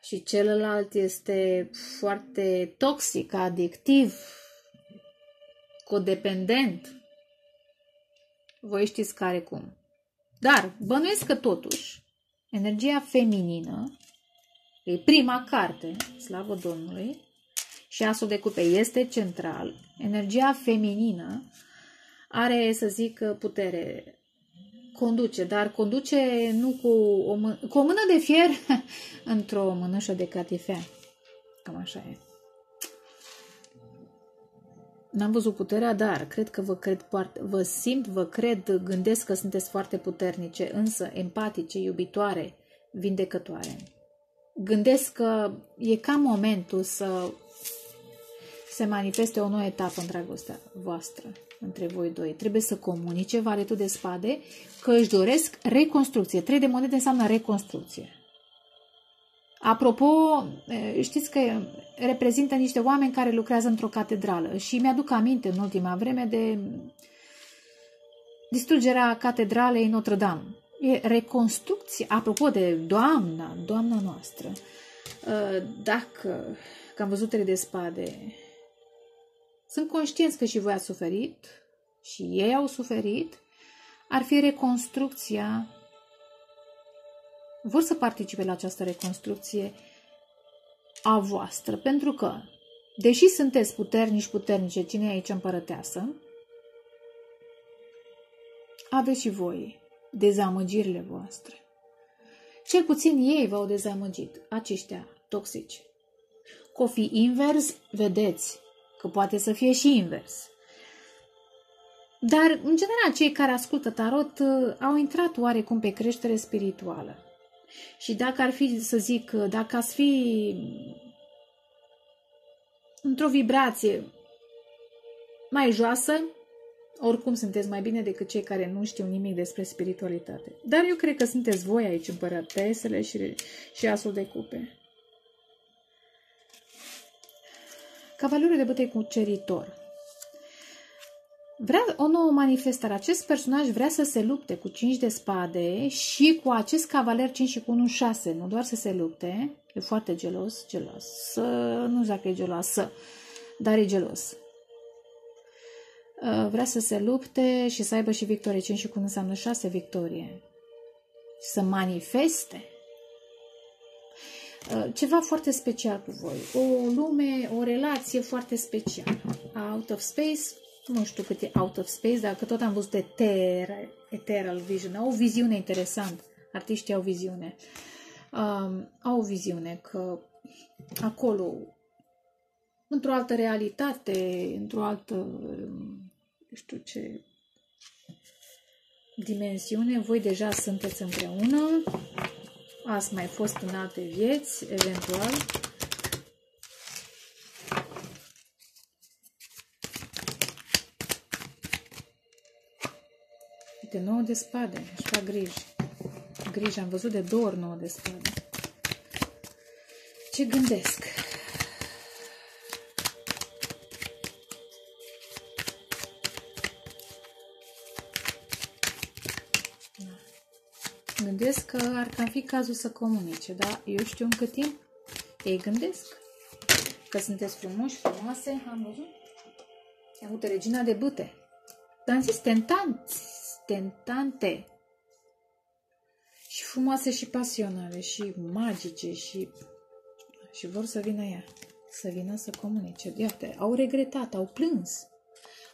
și celălalt este foarte toxic, adictiv, codependent. Voi știți care cum. Dar bănuiesc că totuși energia feminină e prima carte, slavă Domnului, și asul de cupe este central. Energia feminină are, să zic, putere conduce, dar conduce nu cu o, mână, cu o mână de fier într-o mânășă de catifea. Cam așa e. N-am văzut puterea, dar cred că vă cred foarte, vă simt, vă cred, gândesc că sunteți foarte puternice, însă empatice, iubitoare, vindecătoare. Gândesc că e ca momentul să se manifeste o nouă etapă în dragostea voastră între voi doi. Trebuie să comunice valetul de spade că își doresc reconstrucție. Trei de monede înseamnă reconstrucție. Apropo, știți că reprezintă niște oameni care lucrează într-o catedrală și mi-aduc aminte în ultima vreme de distrugerea catedralei Notre-Dame. E reconstrucție, apropo de doamna, doamna noastră. Dacă, că am văzut de spade, sunt conștienți că și voi ați suferit și ei au suferit, ar fi reconstrucția vor să participe la această reconstrucție a voastră, pentru că, deși sunteți puternici, puternice, cine e aici împărăteasă, aveți și voi dezamăgirile voastre. Cel puțin ei v-au dezamăgit, aceștia toxici. Că o fi invers, vedeți că poate să fie și invers. Dar, în general, cei care ascultă tarot uh, au intrat oarecum pe creștere spirituală. Și dacă ar fi, să zic, dacă ați fi într-o vibrație mai joasă, oricum sunteți mai bine decât cei care nu știu nimic despre spiritualitate. Dar eu cred că sunteți voi aici, împărătesele și, și asul de cupe. Cavalerul de bătăi cu ceritor vrea o nouă manifestare. Acest personaj vrea să se lupte cu 5 de spade și cu acest cavaler 5 și cu 1 6. Nu doar să se lupte, e foarte gelos, gelos. Să, nu știu dacă e geloasă, dar e gelos. Uh, vrea să se lupte și să aibă și victorie. 5 și cu 1 înseamnă 6 victorie. Să manifeste uh, ceva foarte special cu voi. O lume, o relație foarte specială. Out of space, nu știu cât e out of space, dar că tot am văzut Ethereal, Ethereal Vision. Au o viziune interesant. Artiștii au viziune. Um, au o viziune că acolo, într-o altă realitate, într-o altă, nu știu ce dimensiune, voi deja sunteți împreună, ați mai fost în alte vieți, eventual, Uite, nouă de spade. Își fac griji. Griji. Am văzut de două ori nouă de spade. Ce gândesc? Gândesc că ar cam fi cazul să comunice, dar eu știu în cât timp ei gândesc că sunteți frumoși, frumoase, am văzut. Am avut regina de bâte. Dar am zis tentanți, tentante și frumoase și pasionale și magice și, și vor să vină ea, să vină să comunice. Iată, au regretat, au plâns.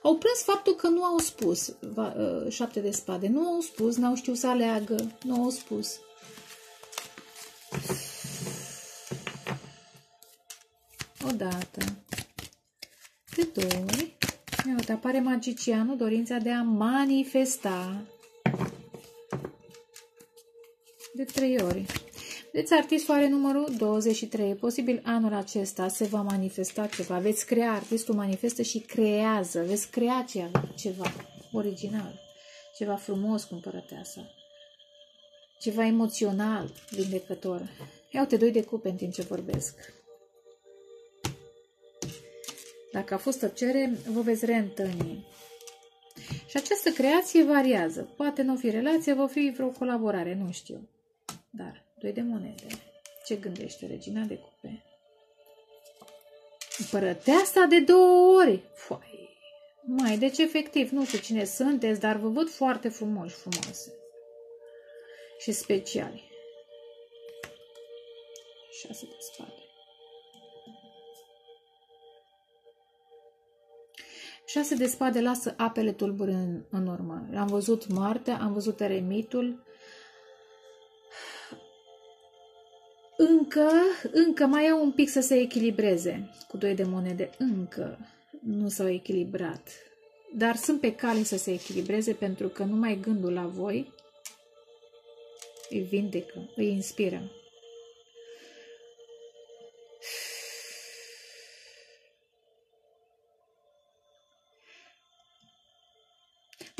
Au plâns faptul că nu au spus va, uh, șapte de spade. Nu au spus, n-au știut să aleagă, nu au spus. Odată, de două ori, Uite, apare magicianul, dorința de a manifesta de trei ori. Deci artist are numărul 23. E posibil anul acesta se va manifesta ceva. Veți crea, artistul manifestă și creează. Veți crea ceva, ceva original, ceva frumos cu împărăteasa, ceva emoțional, vindecător. Ia uite, doi de cupe în timp ce vorbesc. Dacă a fost tăcere, vă veți reîntâlni. Și această creație variază. Poate nu fi relație, va fi vreo colaborare, nu știu. Dar, doi de monede. Ce gândește regina de cupe? Împărăteasa de două ori. Foai. Mai, deci efectiv, nu știu cine sunteți, dar vă văd foarte frumoși, frumoase. Și speciali. Șase de spate. Șase de spade lasă apele tulburi în, în urmă. Am văzut moartea, am văzut eremitul. Încă, încă mai e un pic să se echilibreze cu doi de monede. Încă nu s-au echilibrat. Dar sunt pe cale să se echilibreze pentru că numai gândul la voi îi vindecă, îi inspiră.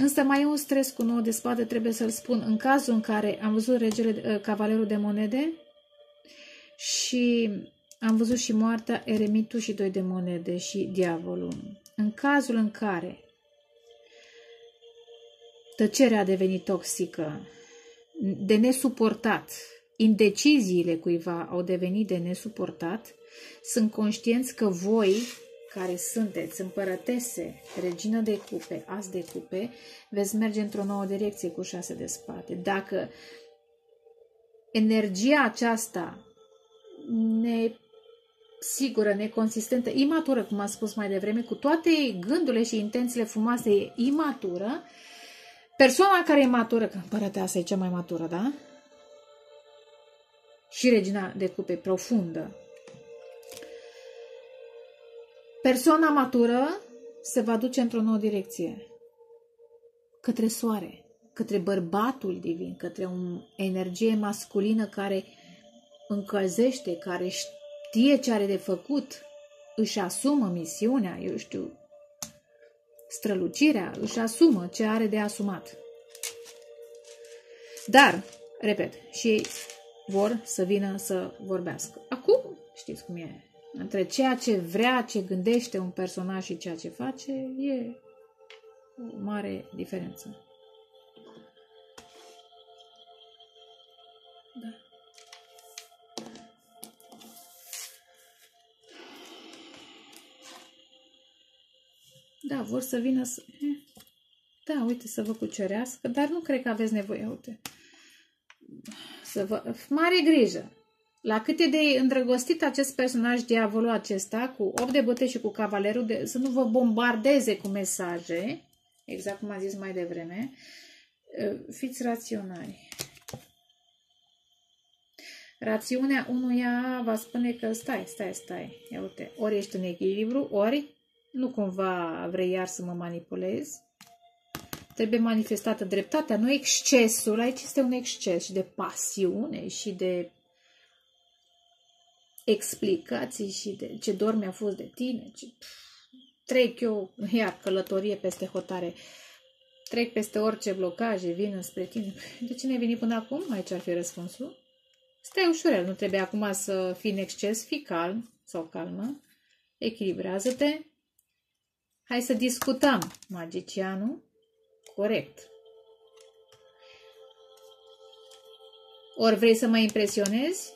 Însă mai e un stres cu nouă de spade, trebuie să-l spun. În cazul în care am văzut regele, uh, cavalerul de monede și am văzut și moartea, eremitul și doi de monede și diavolul. În cazul în care tăcerea a devenit toxică, de nesuportat, indeciziile cuiva au devenit de nesuportat, sunt conștienți că voi care sunteți împărătese, regină de cupe, as de cupe, veți merge într-o nouă direcție cu șase de spate. Dacă energia aceasta ne sigură, neconsistentă, imatură, cum am spus mai devreme, cu toate gândurile și intențiile frumoase, e imatură, persoana care e matură, că împărăteasa e cea mai matură, da? Și regina de cupe profundă, Persoana matură se va duce într-o nouă direcție. Către soare, către bărbatul divin, către o energie masculină care încălzește, care știe ce are de făcut, își asumă misiunea, eu știu, strălucirea, își asumă ce are de asumat. Dar, repet, și ei vor să vină să vorbească. Acum, știți cum e, între ceea ce vrea, ce gândește un personaj și ceea ce face, e o mare diferență. Da. Da, vor să vină să... Da, uite, să vă cucerească, dar nu cred că aveți nevoie, uite. Să vă... Mare grijă! La cât e de îndrăgostit acest personaj diavolul acesta, cu 8 de băte și cu cavalerul, de, să nu vă bombardeze cu mesaje, exact cum am zis mai devreme, fiți raționali. Rațiunea unuia va spune că stai, stai, stai, ia uite, ori ești în echilibru, ori nu cumva vrei iar să mă manipulezi. Trebuie manifestată dreptatea, nu excesul. Aici este un exces și de pasiune și de explicații și de ce dor mi-a fost de tine, ce trec eu, iar călătorie peste hotare, trec peste orice blocaje, vin spre tine. De ce ne-ai venit până acum? Aici ar fi răspunsul. Stai ușurel, nu trebuie acum să fii în exces, fii calm sau calmă, echilibrează-te. Hai să discutăm, magicianul. Corect. Ori vrei să mă impresionezi?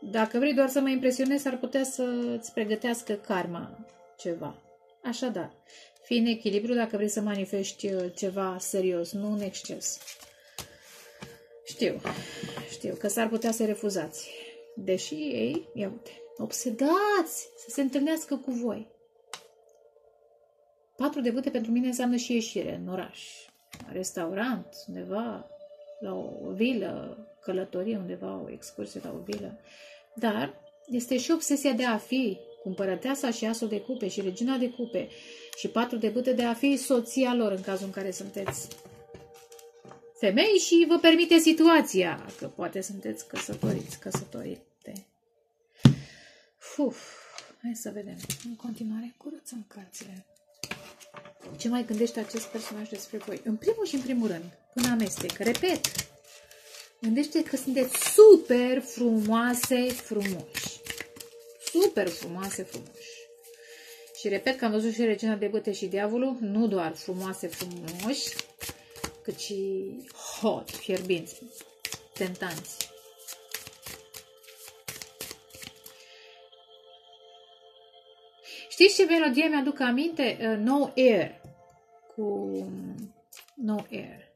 Dacă vrei doar să mă impresionezi, ar putea să îți pregătească karma ceva. Așadar, fii în echilibru dacă vrei să manifesti uh, ceva serios, nu în exces. Știu, știu că s-ar putea să refuzați. Deși ei, ia uite, obsedați să se întâlnească cu voi. Patru de bute pentru mine înseamnă și ieșire în oraș, restaurant, undeva, la o vilă, călătorie undeva, o excursie la o vilă. Dar este și obsesia de a fi cumpărăteasa și asul de cupe și regina de cupe și patru de bâte de a fi soția lor în cazul în care sunteți femei și vă permite situația, că poate sunteți căsătoriți, căsătorite. Uf, hai să vedem. În continuare, curățăm cărțile. Ce mai gândește acest personaj despre voi? În primul și în primul rând, până amestec, repet, Gândește că sunteți super frumoase, frumoși. Super frumoase, frumoși. Și repet că am văzut și Regina de Băte și Diavolul, nu doar frumoase, frumoși, cât și hot, fierbinți, tentanți. Știți ce melodie mi-aduc aminte? Uh, no Air. Cu No Air.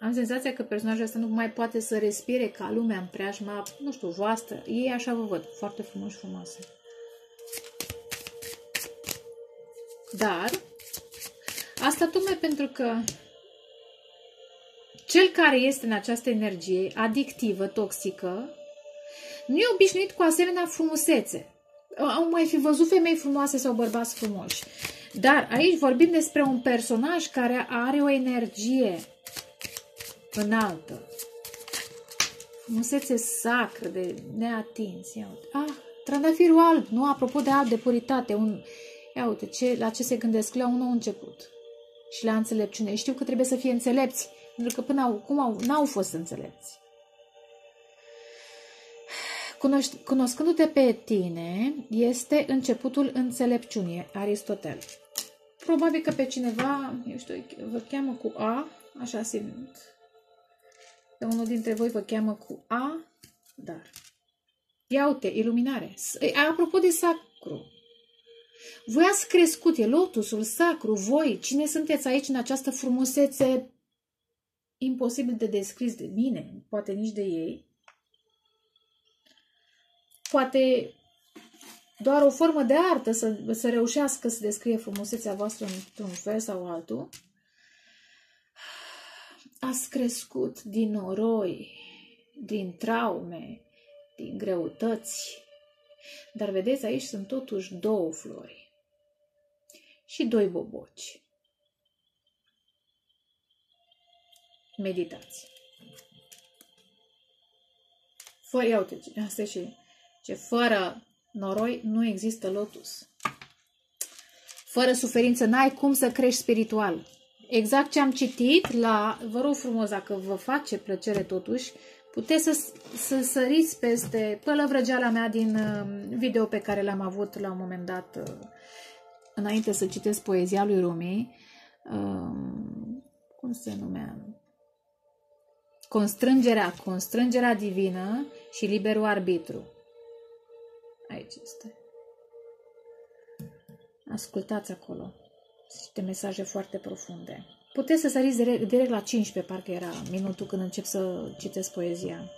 Am senzația că personajul ăsta nu mai poate să respire ca lumea în preajma, nu știu, voastră. Ei așa vă văd, foarte frumos frumoase. Dar Asta tocmai pentru că cel care este în această energie adictivă, toxică, nu e obișnuit cu asemenea frumusețe. Au mai fi văzut femei frumoase sau bărbați frumoși. Dar aici vorbim despre un personaj care are o energie înaltă. Frumusețe sacră de neatins. Ia uite. Ah, trandafirul alb, nu? Apropo de alb, de puritate. Un... Ia uite, ce, la ce se gândesc la un nou început. Și la înțelepciune. Știu că trebuie să fie înțelepți, pentru că până acum au, n-au fost înțelepți. Cunoscându-te pe tine, este începutul înțelepciunii, Aristotel. Probabil că pe cineva, eu știu, vă cheamă cu A, așa simt. Pe unul dintre voi vă cheamă cu A, dar. Ia uite, iluminare. Apropo de sacru, voi ați crescut, e lotusul sacru, voi, cine sunteți aici în această frumusețe imposibil de descris de mine, poate nici de ei, poate doar o formă de artă să, să reușească să descrie frumusețea voastră într-un fel sau altul, ați crescut din noroi, din traume, din greutăți. Dar vedeți, aici sunt totuși două flori și doi boboci. Meditați. Fără, ia uite, asta și ce fără noroi nu există lotus. Fără suferință n-ai cum să crești spiritual. Exact ce am citit la, vă rog frumos, dacă vă face plăcere totuși, puteți să, să săriți peste pălăvrăgeala mea din uh, video pe care l-am avut la un moment dat uh, înainte să citesc poezia lui Rumi. Um, cum se numea? Constrângerea, constrângerea divină și liberul arbitru. Aici este. Ascultați acolo. Niște mesaje foarte profunde. Puteți să săriți direct, direct la 15, parcă era minutul când încep să citesc poezia.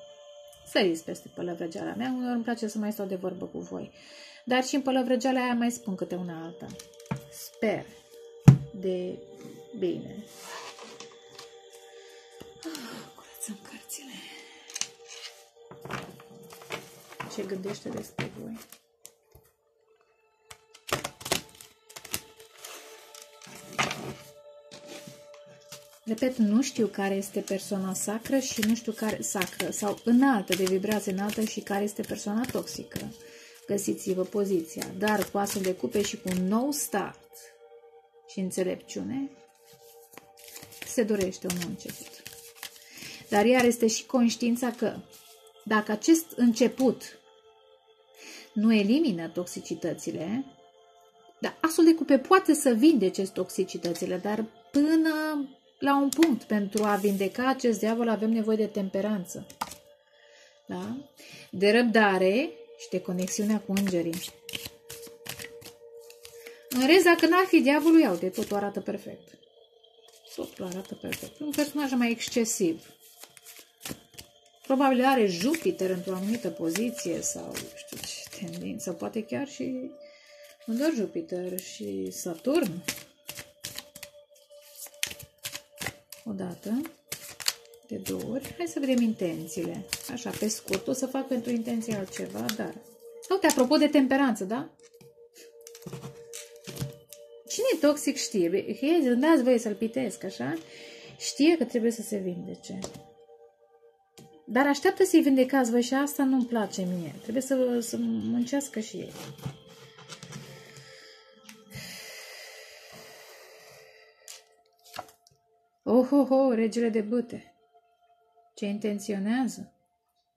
Săriți peste pălăvrăgeala mea, uneori îmi place să mai stau de vorbă cu voi. Dar și în pălăvrăgeala aia mai spun câte una alta. Sper de bine. Ah, curățăm cărțile. Ce gândește despre voi? Repet, nu știu care este persoana sacră și nu știu care sacră sau înaltă, de vibrație înaltă și care este persoana toxică. Găsiți-vă poziția, dar cu asul de cupe și cu un nou start și înțelepciune se dorește un nou început. Dar iar este și conștiința că dacă acest început nu elimină toxicitățile, dar asul de cupe poate să vindece toxicitățile, dar până la un punct. Pentru a vindeca acest diavol avem nevoie de temperanță. Da? De răbdare și de conexiunea cu îngerii. În rest, dacă n-ar fi diavolul, iau de totul arată perfect. Totul arată perfect. Un personaj mai excesiv. Probabil are Jupiter într-o anumită poziție sau știu ce tendință, poate chiar și nu doar Jupiter și Saturn. O dată, de două ori. Hai să vedem intențiile. Așa, pe scurt, o să fac pentru intenție altceva, dar... Uite, apropo de temperanță, da? Cine e toxic știe. Hei, dați voie să-l pitesc, așa? Știe că trebuie să se vindece. Dar așteaptă să-i vindecați voi și asta nu-mi place mie. Trebuie să, să muncească și ei. Oh, oh, oh, regele de bâte. Ce intenționează?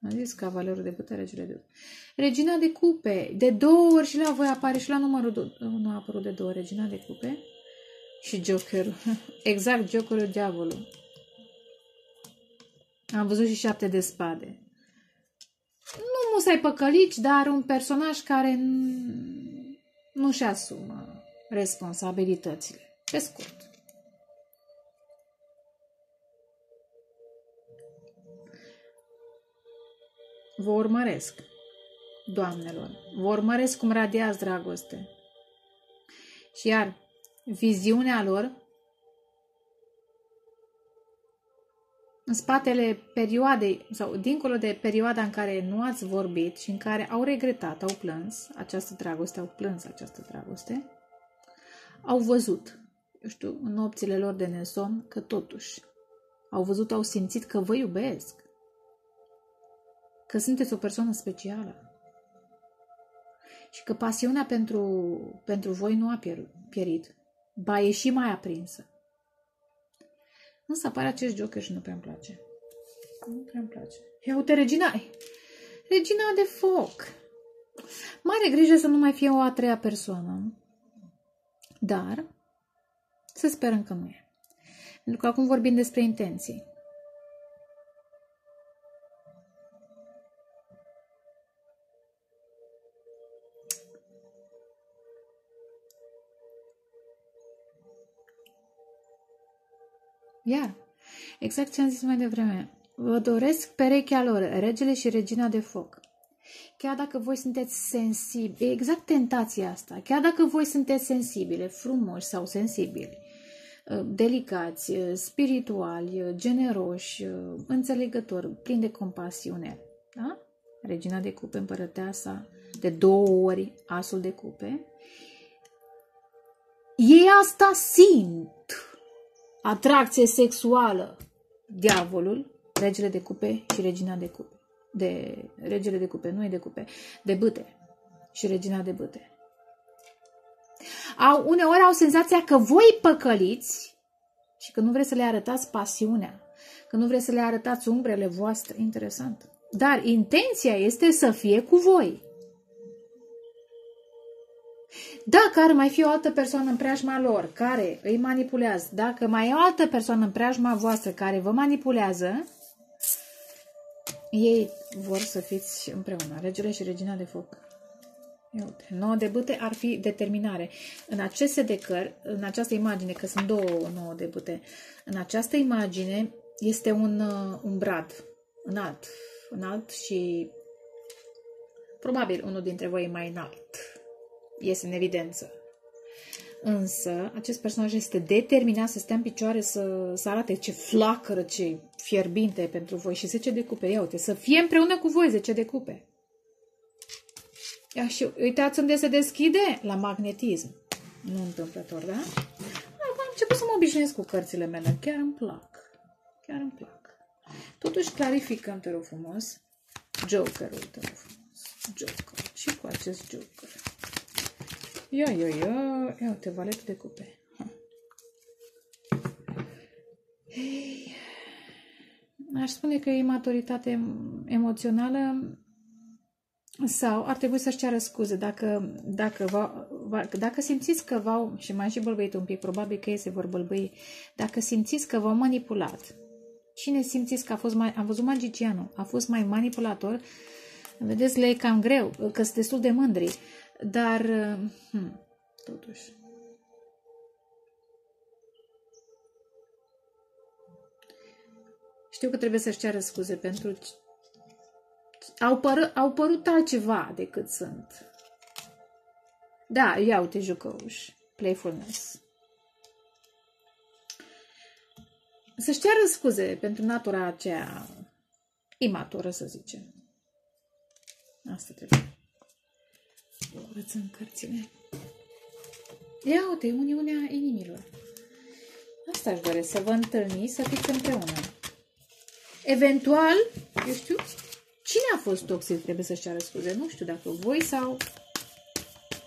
Am zis cavalerul de bâte, regele de bâte. Regina de cupe. De două ori și la voi apare și la numărul... Do- nu a apărut de două, regina de cupe. Și Jokerul. Exact, Jokerul diavolul. Am văzut și șapte de spade. Nu musai păcălici, dar un personaj care nu-și asumă responsabilitățile. Pe scurt. Vă urmăresc, doamnelor, vă urmăresc cum radiați dragoste. Și iar, viziunea lor, în spatele perioadei sau dincolo de perioada în care nu ați vorbit și în care au regretat, au plâns această dragoste, au plâns această dragoste, au văzut, eu știu, în nopțile lor de nesomn, că totuși au văzut, au simțit că vă iubesc că sunteți o persoană specială și că pasiunea pentru, pentru voi nu a pierit, ba e și mai aprinsă. Însă apare acest joker și nu prea îmi place. Nu prea îmi place. Ia uite, regina. Regina de foc. Mare grijă să nu mai fie o a treia persoană. Dar să sperăm că nu e. Pentru că acum vorbim despre intenții. Iar, exact ce am zis mai devreme, vă doresc perechea lor, regele și regina de foc. Chiar dacă voi sunteți sensibili, exact tentația asta, chiar dacă voi sunteți sensibile, frumoși sau sensibili, uh, delicați, uh, spirituali, uh, generoși, înțelegători, plini de compasiune, da? Regina de cupe, împărăteasa, de două ori asul de cupe, ei asta simt atracție sexuală, diavolul, regele de cupe și regina de cupe. De regele de cupe, nu e de cupe, de bâte și regina de bâte. Au, uneori au senzația că voi păcăliți și că nu vreți să le arătați pasiunea, că nu vreți să le arătați umbrele voastre. Interesant. Dar intenția este să fie cu voi. Dacă ar mai fi o altă persoană în preajma lor care îi manipulează, dacă mai e o altă persoană în preajma voastră care vă manipulează, ei vor să fiți împreună, regele și regina de foc. Uite, 9 de bute ar fi determinare. În acest sedecăr, în această imagine, că sunt două nouă de bute, în această imagine este un, uh, un brad înalt, înalt și probabil unul dintre voi e mai înalt iese în evidență. Însă, acest personaj este determinat să stea în picioare, să, să arate ce flacără, ce fierbinte pentru voi și 10 de cupe. Ia uite, să fie împreună cu voi 10 de cupe. Ia și uitați unde se deschide? La magnetism. Nu întâmplător, da? Acum am început să mă obișnuiesc cu cărțile mele. Chiar îmi plac. Chiar îmi plac. Totuși clarificăm, te rog frumos, Jokerul, te rog frumos. Joker. Și cu acest Joker. Ia, ia, ia, ia uite, valetul de cupe. Hey. Aș spune că e maturitate emoțională sau ar trebui să-și ceară scuze dacă, dacă, va, va, dacă simțiți că v-au, și mai și bălbăit un pic, probabil că ei se vor bălbăi, dacă simțiți că v-au manipulat, cine simțiți că a fost mai, a văzut magicianul, a fost mai manipulator, vedeți, le e cam greu, că sunt destul de mândri. Dar, hmm, totuși. Știu că trebuie să-și ceară scuze pentru... Au, pără, au părut altceva decât sunt. Da, ia uite, jucăuși. Playfulness. Să-și ceară scuze pentru natura aceea imatură, să zicem. Asta trebuie curățăm cărțile. Ia uite, Uniunea Inimilor. Asta aș dori, să vă întâlniți, să fiți împreună. Eventual, eu știu, cine a fost toxic trebuie să-și ceară scuze. Nu știu dacă voi sau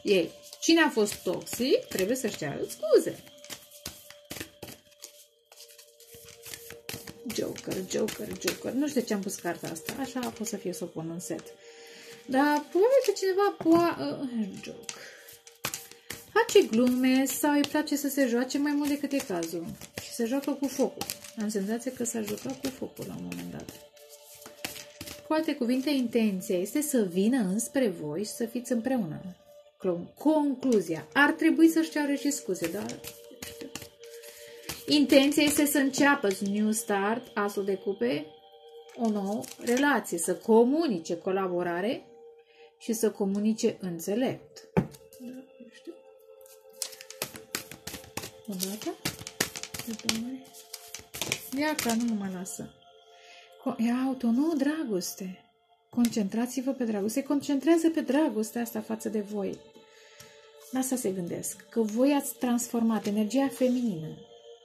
ei. Cine a fost toxic trebuie să-și ceară scuze. Joker, Joker, Joker. Nu știu ce am pus carta asta. Așa a fost să fie să o pun în set. Dar probabil că cineva poate... Uh, joc. Face glume sau îi place să se joace mai mult decât e cazul. Și se joacă cu focul. Am senzația că s-a jucat cu focul la un moment dat. Cu alte cuvinte, intenția este să vină înspre voi și să fiți împreună. Concluzia. Ar trebui să-și ceară și scuze, dar... Intenția este să înceapă New Start, asul de cupe, o nouă relație, să comunice colaborare și să comunice înțelept. Da, nu știu. O dată? De două Ia că nu mă lasă. Ia uite, o nouă dragoste. Concentrați-vă pe dragoste. Concentrează pe dragostea asta față de voi. La asta se gândesc. Că voi ați transformat energia feminină,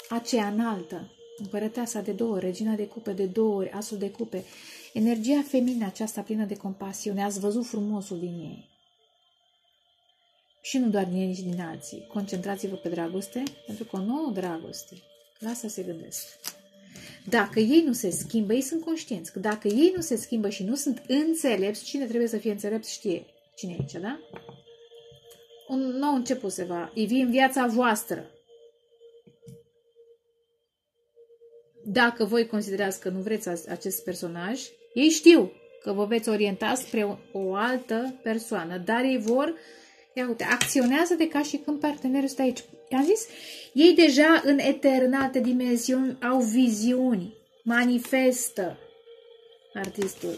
aceea înaltă, împărăteasa de două ori, regina de cupe de două ori, asul de cupe, energia feminină aceasta plină de compasiune, ați văzut frumosul din ei. Și nu doar din ei, nici din alții. Concentrați-vă pe dragoste, pentru că o nouă dragoste. La asta se gândesc. Dacă ei nu se schimbă, ei sunt conștienți că dacă ei nu se schimbă și nu sunt înțelepți, cine trebuie să fie înțelept știe cine e aici, da? Un nou început se va ivi în viața voastră. Dacă voi considerați că nu vreți acest personaj, ei știu că vă veți orienta spre o, o altă persoană, dar ei vor, ia uite, acționează de ca și când partenerul stă aici. I-am zis, ei deja în eternate dimensiuni au viziuni, manifestă artistul.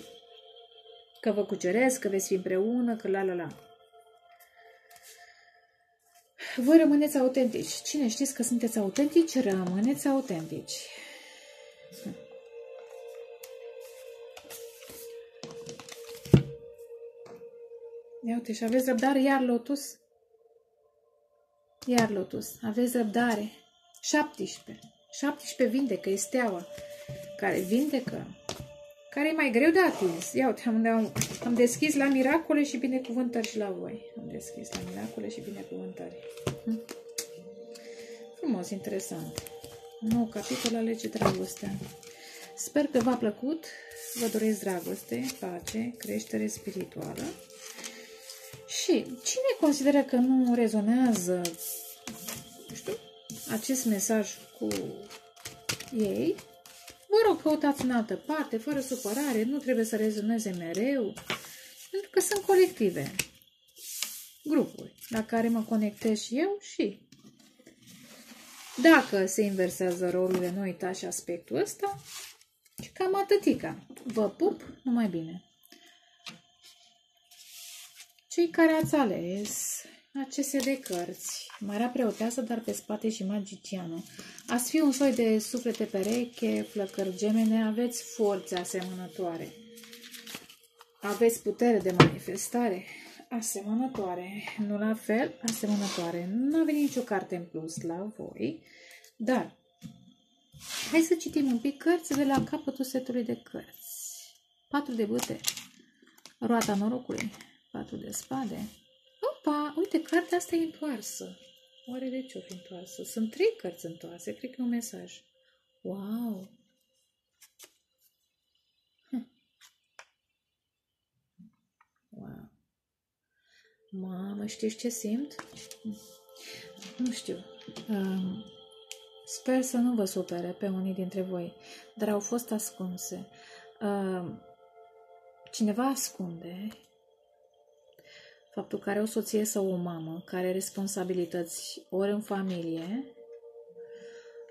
Că vă cuceresc, că veți fi împreună, că la la la. Voi rămâneți autentici. Cine știți că sunteți autentici, rămâneți autentici. Ia uite, și aveți răbdare iar lotus. Iar lotus, aveți răbdare. 17. 17 vindecă, e steaua care vindecă. Care e mai greu de atins. Ia uite, am, am deschis la miracole și binecuvântări și la voi. Am deschis la miracole și binecuvântări. Hm? Frumos, interesant. Nou capitol alege dragostea. Sper că v-a plăcut. Vă doresc dragoste, pace, creștere spirituală. Și cine consideră că nu rezonează, nu știu, acest mesaj cu ei, vă rog, căutați în altă parte, fără supărare, nu trebuie să rezoneze mereu, pentru că sunt colective, grupuri la care mă conectez și eu și dacă se inversează rolurile, nu uitați și aspectul ăsta, și cam atâtica. Vă pup, numai bine! Cei care ați ales aceste de cărți, Marea Preoteasă, dar pe spate și Magicianul, ați fi un soi de suflete pereche, flăcări gemene, aveți forțe asemănătoare. Aveți putere de manifestare asemănătoare, nu la fel, asemănătoare. Nu avem nicio carte în plus la voi, dar hai să citim un pic cărți de la capătul setului de cărți. Patru de bute, roata norocului, patru de spade. Opa, uite, cartea asta e întoarsă. Oare de ce o fi întoarsă? Sunt trei cărți întoarse, cred că e un mesaj. Wow! Hm. Wow! Mamă, știți ce simt? Nu știu. Um, sper să nu vă supere pe unii dintre voi, dar au fost ascunse. Um, cineva ascunde faptul că are o soție sau o mamă care are responsabilități ori în familie,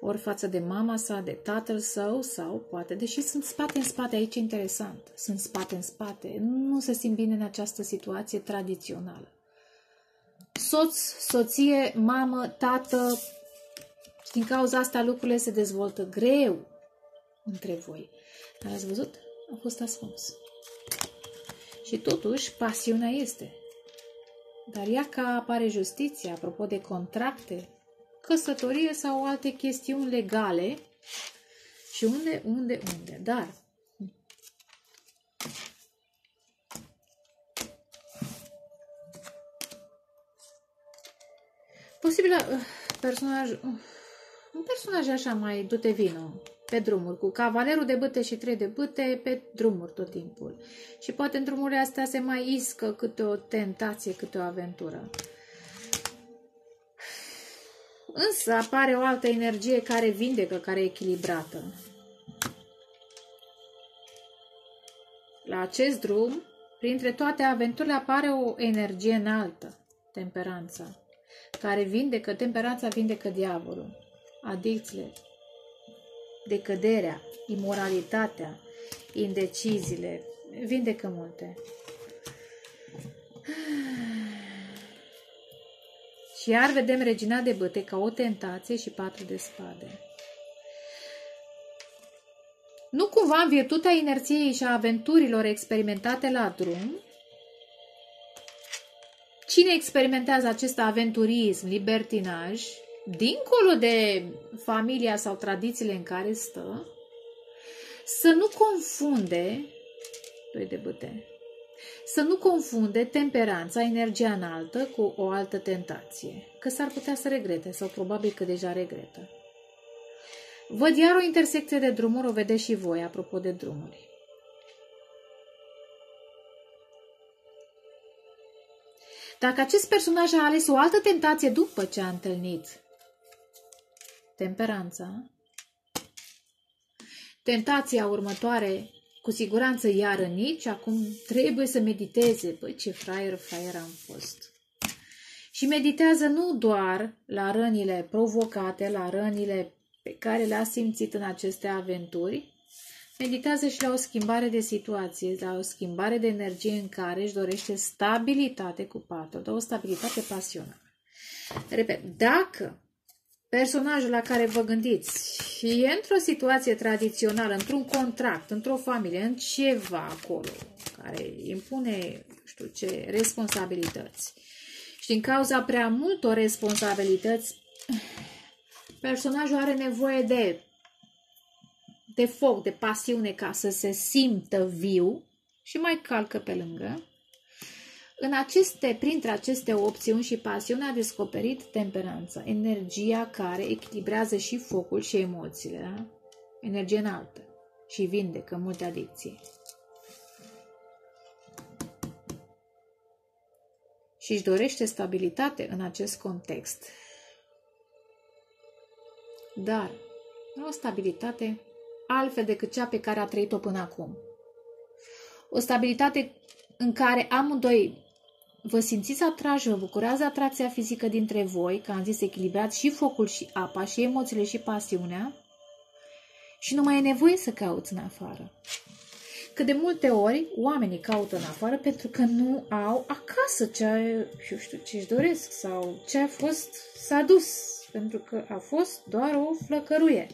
ori față de mama sa, de tatăl său sau poate, deși sunt spate în spate, aici interesant, sunt spate în spate, nu se simt bine în această situație tradițională. Soț, soție, mamă, tată, și din cauza asta lucrurile se dezvoltă greu între voi. Dar ați văzut? A fost ascuns. Și totuși, pasiunea este. Dar ea ca apare justiția, apropo de contracte, căsătorie sau alte chestiuni legale. Și unde, unde, unde. Dar posibil uh, personaj, uh, un personaj așa mai dute vino pe drumuri, cu cavalerul de bâte și trei de bâte pe drumuri tot timpul. Și poate în drumurile astea se mai iscă câte o tentație, câte o aventură. Însă apare o altă energie care vindecă, care e echilibrată. La acest drum, printre toate aventurile, apare o energie înaltă, temperanța, care vindecă, temperanța vindecă diavolul, adicțiile, decăderea, imoralitatea, indeciziile, vindecă multe. Și iar vedem regina de băte ca o tentație și patru de spade. Nu cumva în virtutea inerției și a aventurilor experimentate la drum, cine experimentează acest aventurism, libertinaj, dincolo de familia sau tradițiile în care stă, să nu confunde, doi de băte, să nu confunde temperanța, energia înaltă cu o altă tentație, că s-ar putea să regrete sau probabil că deja regretă. Văd iar o intersecție de drumuri, o vedeți și voi, apropo de drumuri. Dacă acest personaj a ales o altă tentație după ce a întâlnit temperanța, tentația următoare cu siguranță i-a rănit și acum trebuie să mediteze. Băi, ce fraier, fraier am fost. Și meditează nu doar la rănile provocate, la rănile pe care le-a simțit în aceste aventuri, meditează și la o schimbare de situație, la o schimbare de energie în care își dorește stabilitate cu patru, dar o stabilitate pasională. Repet, dacă personajul la care vă gândiți și e într-o situație tradițională, într-un contract, într-o familie, în ceva acolo care impune, știu ce, responsabilități și din cauza prea multor responsabilități, personajul are nevoie de de foc, de pasiune ca să se simtă viu și mai calcă pe lângă. În aceste, printre aceste opțiuni și pasiune a descoperit temperanța, energia care echilibrează și focul și emoțiile, da? energie înaltă și vindecă multe adicții. Și își dorește stabilitate în acest context. Dar o stabilitate altfel decât cea pe care a trăit-o până acum. O stabilitate în care amândoi vă simțiți atrași, vă bucurează atracția fizică dintre voi, că am zis echilibrați și focul și apa, și emoțiile și pasiunea, și nu mai e nevoie să cauți în afară. Că de multe ori oamenii caută în afară pentru că nu au acasă ce, eu știu, ce își doresc sau ce a fost, s-a dus, pentru că a fost doar o flăcăruie.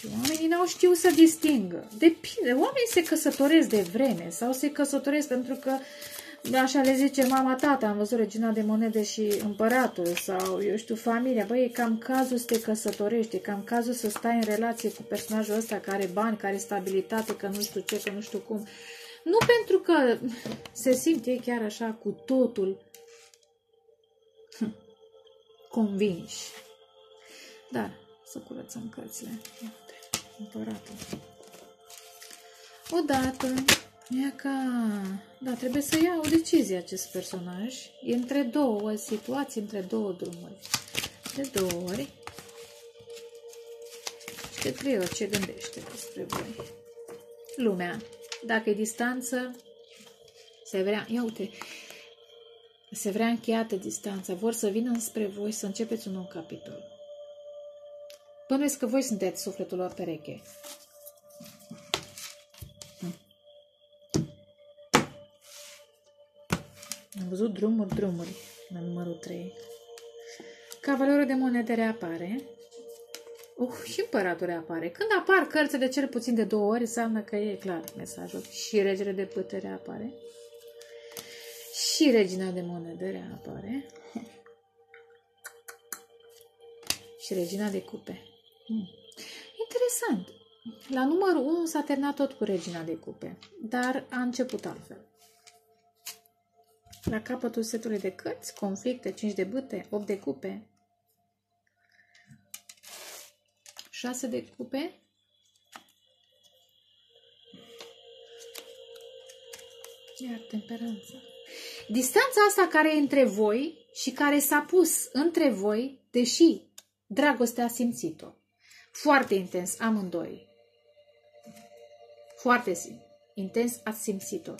Și oamenii n-au știut să distingă. Depinde. Oamenii se căsătoresc de vreme sau se căsătoresc pentru că așa le zice mama, tata, am văzut regina de monede și împăratul sau, eu știu, familia. Băi, e cam cazul să te căsătorești, e cam cazul să stai în relație cu personajul ăsta care are bani, care are stabilitate, că nu știu ce, că nu știu cum. Nu pentru că se simte chiar așa cu totul convinși. Dar să curățăm cărțile împăratul. Odată, e ca... Da, trebuie să ia o decizie acest personaj. E între două situații, între două drumuri. De două ori. Și de trei ori ce gândește despre voi. Lumea. Dacă e distanță, se vrea... Ia uite, se vrea încheiată distanța. Vor să vină spre voi să începeți un nou capitol. Bănuiesc că voi sunteți sufletul lor pereche. Am văzut drumuri, drumuri, la numărul 3. Cavalerul de monede reapare. Uh, și împăratul reapare. Când apar cărți de cel puțin de două ori, înseamnă că e clar mesajul. Și regele de putere apare. Și regina de monede reapare. Și regina de cupe. Hmm. Interesant. La numărul 1 s-a terminat tot cu regina de cupe, dar a început altfel. La capătul setului de cărți, conflicte, 5 de bâte, 8 de cupe, 6 de cupe, iar temperanța. Distanța asta care e între voi și care s-a pus între voi, deși dragostea a simțit-o. Foarte intens, amândoi. Foarte intens ați simțit-o.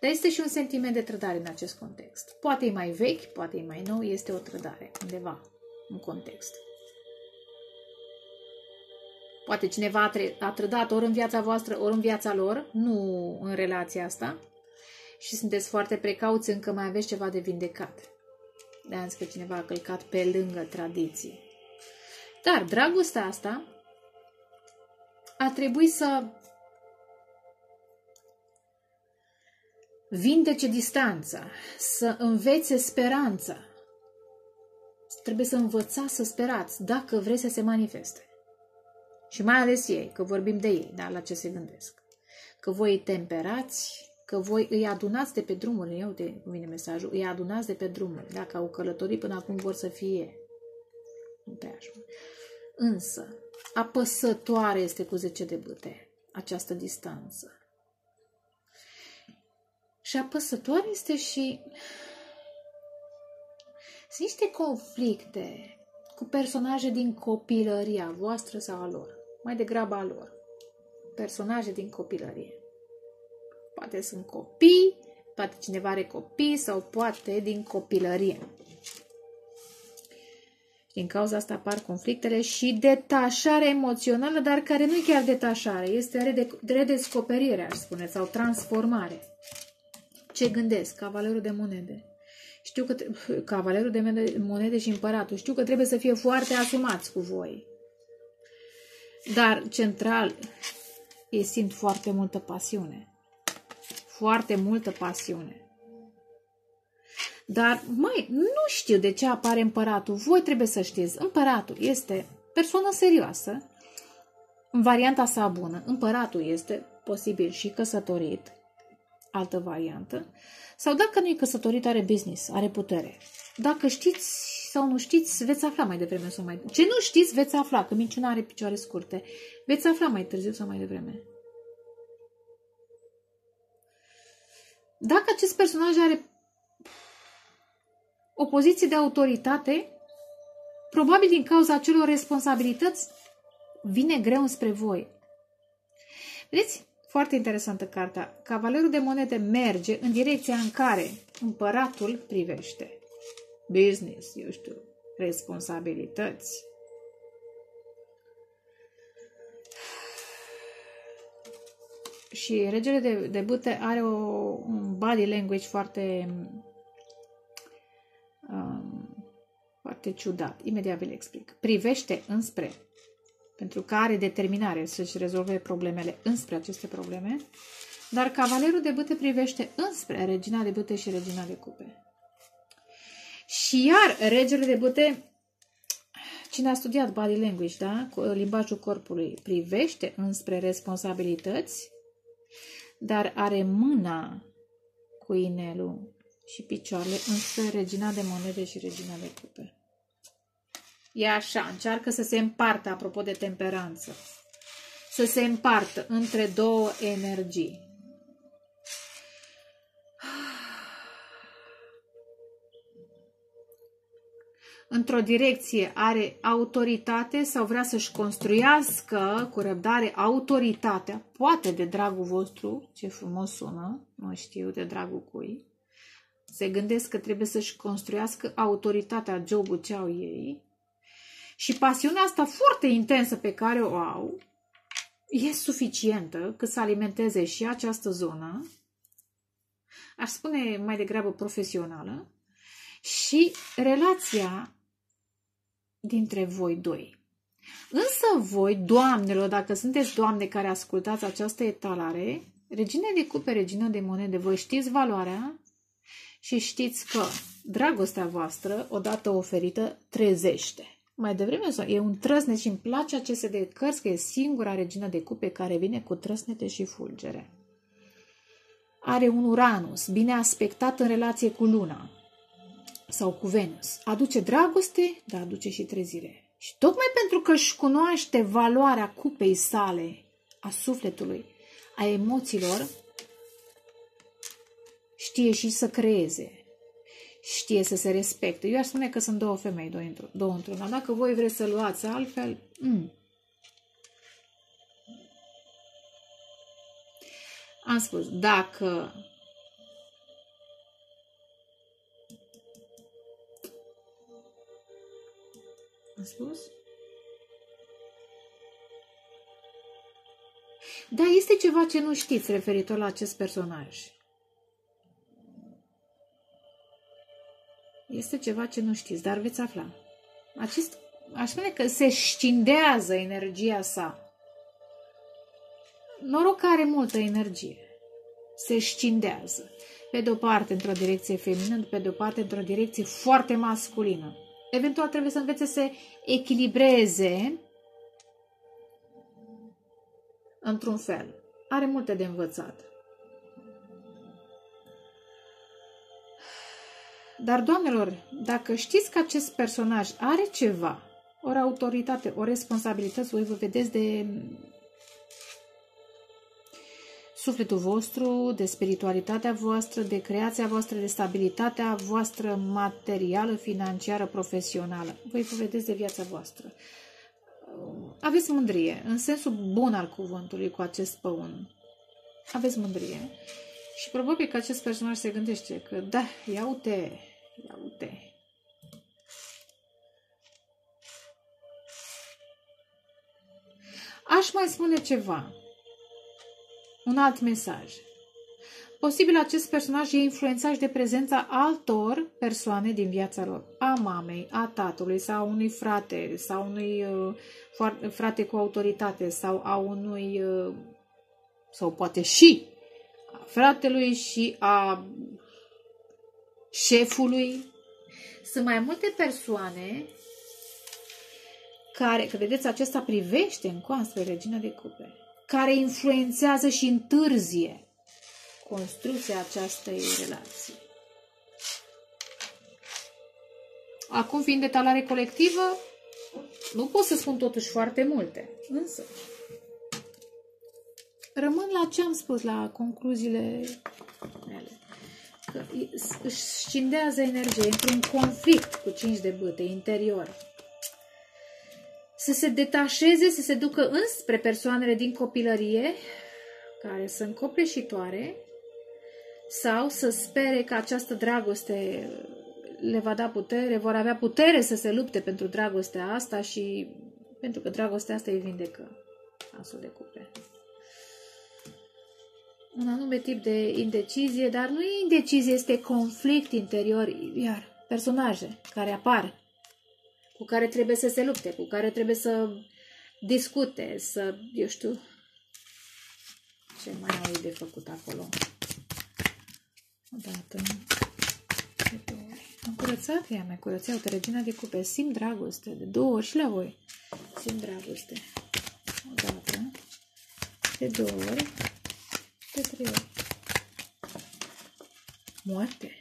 Dar este și un sentiment de trădare în acest context. Poate e mai vechi, poate e mai nou, este o trădare undeva în context. Poate cineva a trădat ori în viața voastră, ori în viața lor, nu în relația asta. Și sunteți foarte precauți încă mai aveți ceva de vindecat. De că cineva a călcat pe lângă tradiții. Dar dragostea asta a trebuit să vindece distanța, să învețe speranța. Trebuie să învățați să sperați dacă vreți să se manifeste. Și mai ales ei, că vorbim de ei, da, la ce se gândesc. Că voi îi temperați, că voi îi adunați de pe drumuri, eu de vine mesajul, îi adunați de pe drumuri, dacă au călătorit până acum vor să fie în preajmă. Însă, apăsătoare este cu 10 de bâte această distanță. Și apăsătoare este și sunt niște conflicte cu personaje din copilăria voastră sau a lor. Mai degrabă a lor. Personaje din copilărie. Poate sunt copii, poate cineva are copii sau poate din copilărie. Din cauza asta apar conflictele și detașarea emoțională, dar care nu e chiar detașare, este redescoperire, aș spune, sau transformare. Ce gândesc? Cavalerul de monede. Știu că cavalerul de monede și împăratul. Știu că trebuie să fie foarte asumați cu voi. Dar central ei simt foarte multă pasiune. Foarte multă pasiune. Dar, mai nu știu de ce apare împăratul. Voi trebuie să știți. Împăratul este persoană serioasă, în varianta sa bună. Împăratul este posibil și căsătorit, altă variantă. Sau dacă nu e căsătorit, are business, are putere. Dacă știți sau nu știți, veți afla mai devreme sau mai Ce nu știți, veți afla, că minciuna are picioare scurte. Veți afla mai târziu sau mai devreme. Dacă acest personaj are o poziție de autoritate, probabil din cauza acelor responsabilități, vine greu înspre voi. Vedeți? Foarte interesantă carta. Cavalerul de monede merge în direcția în care împăratul privește. Business, eu știu, responsabilități. Și regele de, de bute are o, un body language foarte um, foarte ciudat. Imediat vi-l explic. Privește înspre pentru că are determinare să-și rezolve problemele înspre aceste probleme, dar cavalerul de bâte privește înspre regina de bâte și regina de cupe. Și iar regele de bâte, cine a studiat body language, da? limbajul corpului, privește înspre responsabilități, dar are mâna cu inelul și picioarele înspre regina de monede și regina de cupe. E așa, încearcă să se împartă, apropo de temperanță, să se împartă între două energii. într-o direcție are autoritate sau vrea să-și construiască cu răbdare autoritatea, poate de dragul vostru, ce frumos sună, nu știu de dragul cui, se gândesc că trebuie să-și construiască autoritatea jobul ce au ei, și pasiunea asta foarte intensă pe care o au e suficientă cât să alimenteze și această zonă, aș spune mai degrabă profesională, și relația dintre voi doi. Însă voi, doamnelor, dacă sunteți doamne care ascultați această etalare, regina de cupe, regina de monede, voi știți valoarea și știți că dragostea voastră, odată oferită, trezește mai devreme sau e un trăsnet și îmi place aceste de cărți că e singura regină de cupe care vine cu trăsnete și fulgere. Are un Uranus, bine aspectat în relație cu Luna sau cu Venus. Aduce dragoste, dar aduce și trezire. Și tocmai pentru că își cunoaște valoarea cupei sale, a sufletului, a emoțiilor, știe și să creeze, știe să se respecte. Eu aș spune că sunt două femei, două, într două într-una. Dacă voi vreți să luați altfel, mm. am spus, dacă am spus? Da, este ceva ce nu știți referitor la acest personaj. Este ceva ce nu știți, dar veți afla. Acest, aș spune că se scindează energia sa. noroc are multă energie. Se scindează. Pe de o parte într-o direcție feminină, pe de o parte într-o direcție foarte masculină. Eventual trebuie să învețe să se echilibreze într-un fel. Are multe de învățat. Dar, doamnelor, dacă știți că acest personaj are ceva, ori autoritate, o responsabilitate, voi vă vedeți de sufletul vostru, de spiritualitatea voastră, de creația voastră, de stabilitatea voastră materială, financiară, profesională. Voi vă vedeți de viața voastră. Aveți mândrie, în sensul bun al cuvântului cu acest păun. Aveți mândrie. Și probabil că acest personaj se gândește că, da, ia uite, ia uite. Aș mai spune ceva. Un alt mesaj. Posibil acest personaj e influențat de prezența altor persoane din viața lor. A mamei, a tatălui sau a unui frate sau unui uh, frate cu autoritate sau a unui uh, sau poate și a fratelui și a șefului. Sunt mai multe persoane care, că vedeți, acesta privește în coastră regina de cupe, care influențează și întârzie construcția acestei relații. Acum, fiind de talare colectivă, nu pot să spun totuși foarte multe, însă rămân la ce am spus, la concluziile mele. Că își scindează energie într-un conflict cu cinci de băte interior. Să se detașeze, să se ducă înspre persoanele din copilărie, care sunt copleșitoare, sau să spere că această dragoste le va da putere, vor avea putere să se lupte pentru dragostea asta și pentru că dragostea asta îi vindecă asul de cupe. Un anume tip de indecizie, dar nu e indecizie, este conflict interior, iar personaje care apar, cu care trebuie să se lupte, cu care trebuie să discute, să, eu știu, ce mai au de făcut acolo. Odată, de două am curățat ea, mi-a curățat, uite, regina de cupe, simt dragoste, de două ori și la voi. Simt dragoste. O dată, de două ori, de trei ori. Moarte.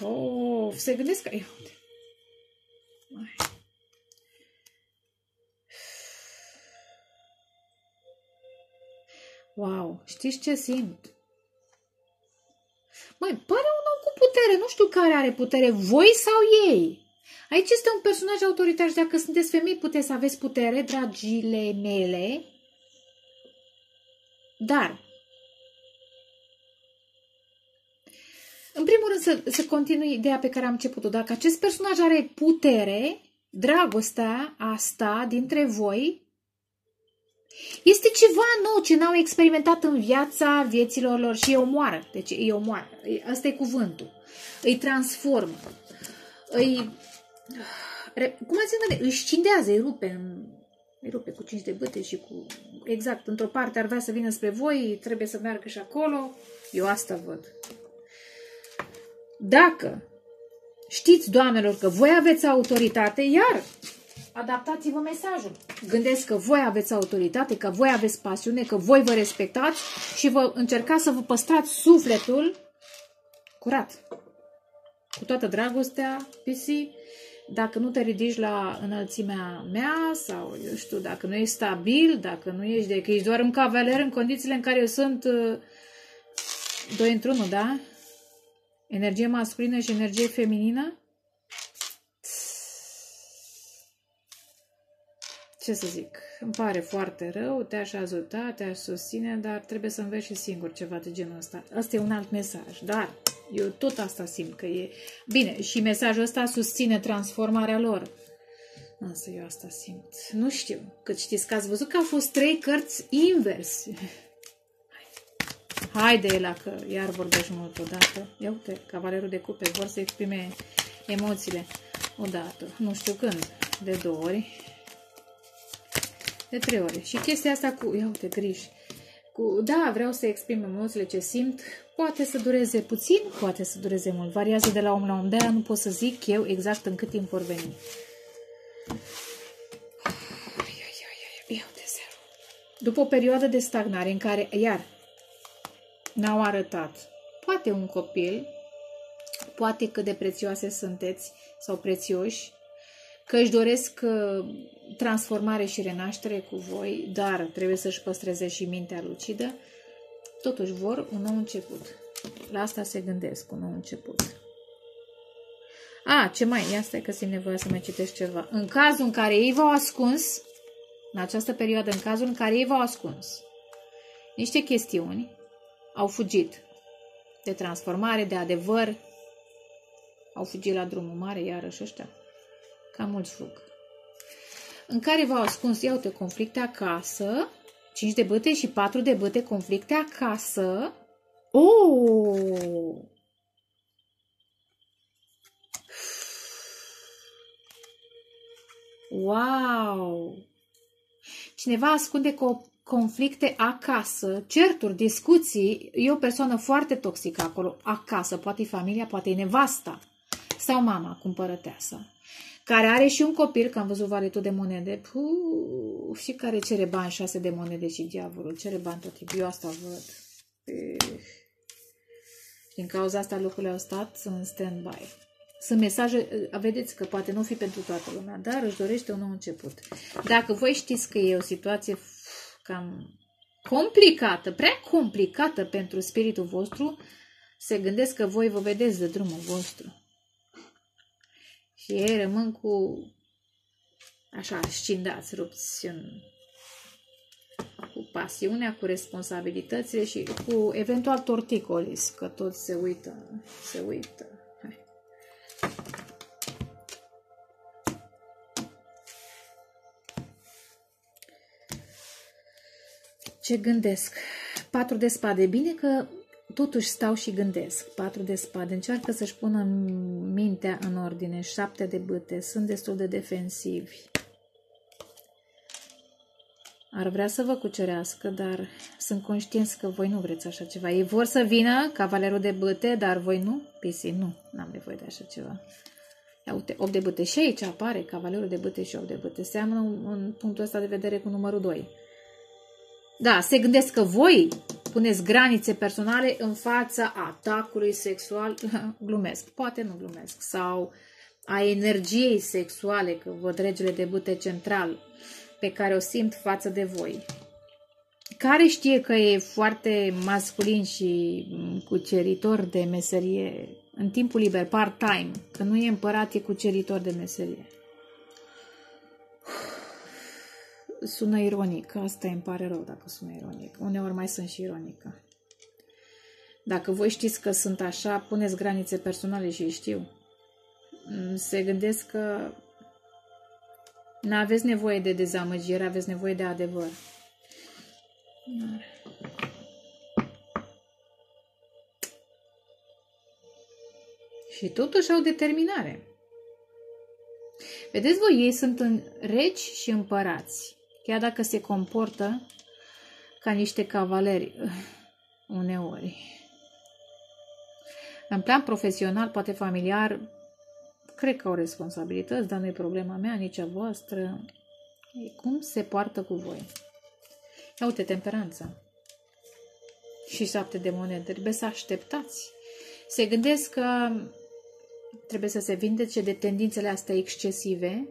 Oh, se gândesc că... Uite. Wow, știți ce simt? Măi, pare un om cu putere, nu știu care are putere, voi sau ei. Aici este un personaj autoritar și dacă sunteți femei puteți să aveți putere, dragile mele. Dar, în primul rând să, să continui ideea pe care am început-o. Dacă acest personaj are putere, dragostea asta dintre voi este ceva nou ce n-au experimentat în viața vieților lor și îi omoară. Deci îi omoară. Asta e cuvântul. Îi transformă. Îi... Cum ați zis, își scindează, îi rupe, îi rupe cu cinci de băte și cu... Exact, într-o parte ar vrea să vină spre voi, trebuie să meargă și acolo. Eu asta văd. Dacă știți, doamnelor, că voi aveți autoritate, iar adaptați-vă mesajul. Gândesc că voi aveți autoritate, că voi aveți pasiune, că voi vă respectați și vă încercați să vă păstrați sufletul curat. Cu toată dragostea, pisi, dacă nu te ridici la înălțimea mea sau, eu știu, dacă nu ești stabil, dacă nu ești de că ești doar un cavaler în condițiile în care eu sunt uh, doi într-unul, da? Energie masculină și energie feminină, ce să zic, îmi pare foarte rău, te-aș ajuta, te-aș susține, dar trebuie să înveți și singur ceva de genul ăsta. Asta e un alt mesaj, dar eu tot asta simt că e... Bine, și mesajul ăsta susține transformarea lor. Însă eu asta simt. Nu știu, că știți că ați văzut că au fost trei cărți invers. Haide la că iar vorbești mult odată. Ia uite, cavalerul de cupe vor să exprime emoțiile odată. Nu știu când, de două ori De trei ore. Și chestia asta cu, ia uite, griji, cu, da, vreau să exprim emoțiile ce simt, poate să dureze puțin, poate să dureze mult. Variază de la om la om. De-aia nu pot să zic eu exact în cât timp vor veni. După o perioadă de stagnare în care, iar, n-au arătat, poate un copil, poate cât de prețioase sunteți sau prețioși, că își doresc uh, transformare și renaștere cu voi, dar trebuie să-și păstreze și mintea lucidă, totuși vor un nou început. La asta se gândesc, un nou început. A, ce mai? Ia stai că simt nevoia să mai citești ceva. În cazul în care ei v-au ascuns, în această perioadă, în cazul în care ei v-au ascuns niște chestiuni, au fugit de transformare, de adevăr, au fugit la drumul mare, iarăși ăștia. Cam mulți fug. În care v-au ascuns, iau te conflicte acasă, 5 de băte și 4 de băte, conflicte acasă. Oh! Wow! Cineva ascunde co- conflicte acasă, certuri, discuții. E o persoană foarte toxică acolo, acasă. Poate e familia, poate e nevasta sau mama cumpărăteasa, care are și un copil, că am văzut valetul de monede, Puh, și care cere bani, șase de monede și diavolul, cere bani tot timpul. Eu asta văd. E... Din cauza asta lucrurile au stat în stand-by. Sunt mesaje, vedeți că poate nu fi pentru toată lumea, dar își dorește un nou început. Dacă voi știți că e o situație cam complicată, prea complicată pentru spiritul vostru, se gândesc că voi vă vedeți de drumul vostru. Și ei rămân cu așa, scindați, rupți în, cu pasiunea, cu responsabilitățile și cu eventual torticolis, că toți se uită, se uită. Hai. Ce gândesc? Patru de spade. Bine că totuși stau și gândesc. Patru de spade. Încearcă să-și pună mintea în ordine. Șapte de bâte. Sunt destul de defensivi. Ar vrea să vă cucerească, dar sunt conștienți că voi nu vreți așa ceva. Ei vor să vină cavalerul de bâte, dar voi nu? Pisi, nu. N-am nevoie de așa ceva. Ia uite, 8 de bâte. Și aici apare cavalerul de bâte și 8 de bâte. Seamănă în punctul ăsta de vedere cu numărul 2. Da, se gândesc că voi puneți granițe personale în fața atacului sexual, glumesc, poate nu glumesc, sau a energiei sexuale, că văd regele de bute central, pe care o simt față de voi. Care știe că e foarte masculin și cuceritor de meserie în timpul liber, part-time, că nu e împărat, e cuceritor de meserie. Sună ironic. Asta îmi pare rău dacă sună ironic. Uneori mai sunt și ironică. Dacă voi știți că sunt așa, puneți granițe personale și știu. Mm, se gândesc că nu aveți nevoie de dezamăgire, aveți nevoie de adevăr. Și totuși au determinare. Vedeți voi, ei sunt în regi și împărați chiar dacă se comportă ca niște cavaleri uneori. În plan profesional, poate familiar, cred că au responsabilități, dar nu e problema mea, nici a voastră. Cum se poartă cu voi? Ia uite, temperanța. Și șapte de monede. Trebuie să așteptați. Se gândesc că trebuie să se vindece de tendințele astea excesive.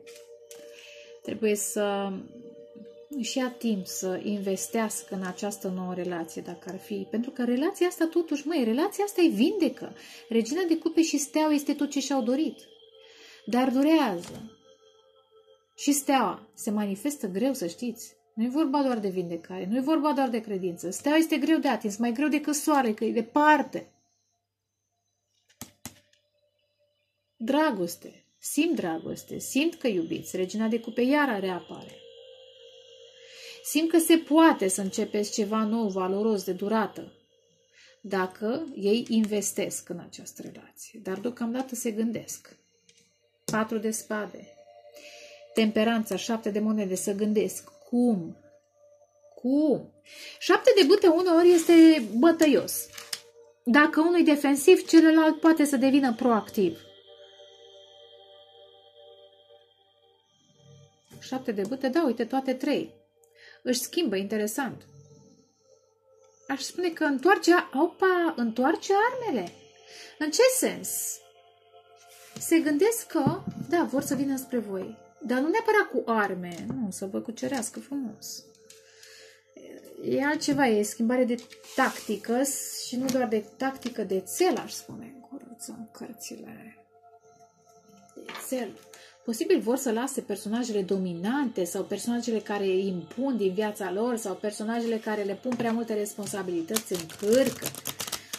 Trebuie să își ia timp să investească în această nouă relație, dacă ar fi. Pentru că relația asta, totuși, măi, relația asta e vindecă. Regina de cupe și steaua este tot ce și-au dorit. Dar durează. Și steaua se manifestă greu, să știți. Nu e vorba doar de vindecare, nu e vorba doar de credință. Steaua este greu de atins, mai greu decât soare, că e departe. Dragoste. Simt dragoste, simt că iubiți. Regina de cupe iară reapare. Simt că se poate să începeți ceva nou, valoros, de durată, dacă ei investesc în această relație. Dar deocamdată se gândesc. Patru de spade. Temperanța, șapte de monede, să gândesc Cum? Cum? Șapte de bâte uneori este bătăios. Dacă unul e defensiv, celălalt poate să devină proactiv. Șapte de bâte, da, uite, toate trei. Își schimbă, interesant. Aș spune că întoarce, opa, întoarce armele. În ce sens? Se gândesc că, da, vor să vină spre voi, dar nu neapărat cu arme, nu, să vă cucerească frumos. E altceva, e schimbare de tactică și nu doar de tactică, de țel, aș spune, în curăță, în cărțile. De țel. Posibil vor să lase personajele dominante sau personajele care îi impun din viața lor sau personajele care le pun prea multe responsabilități în cârcă.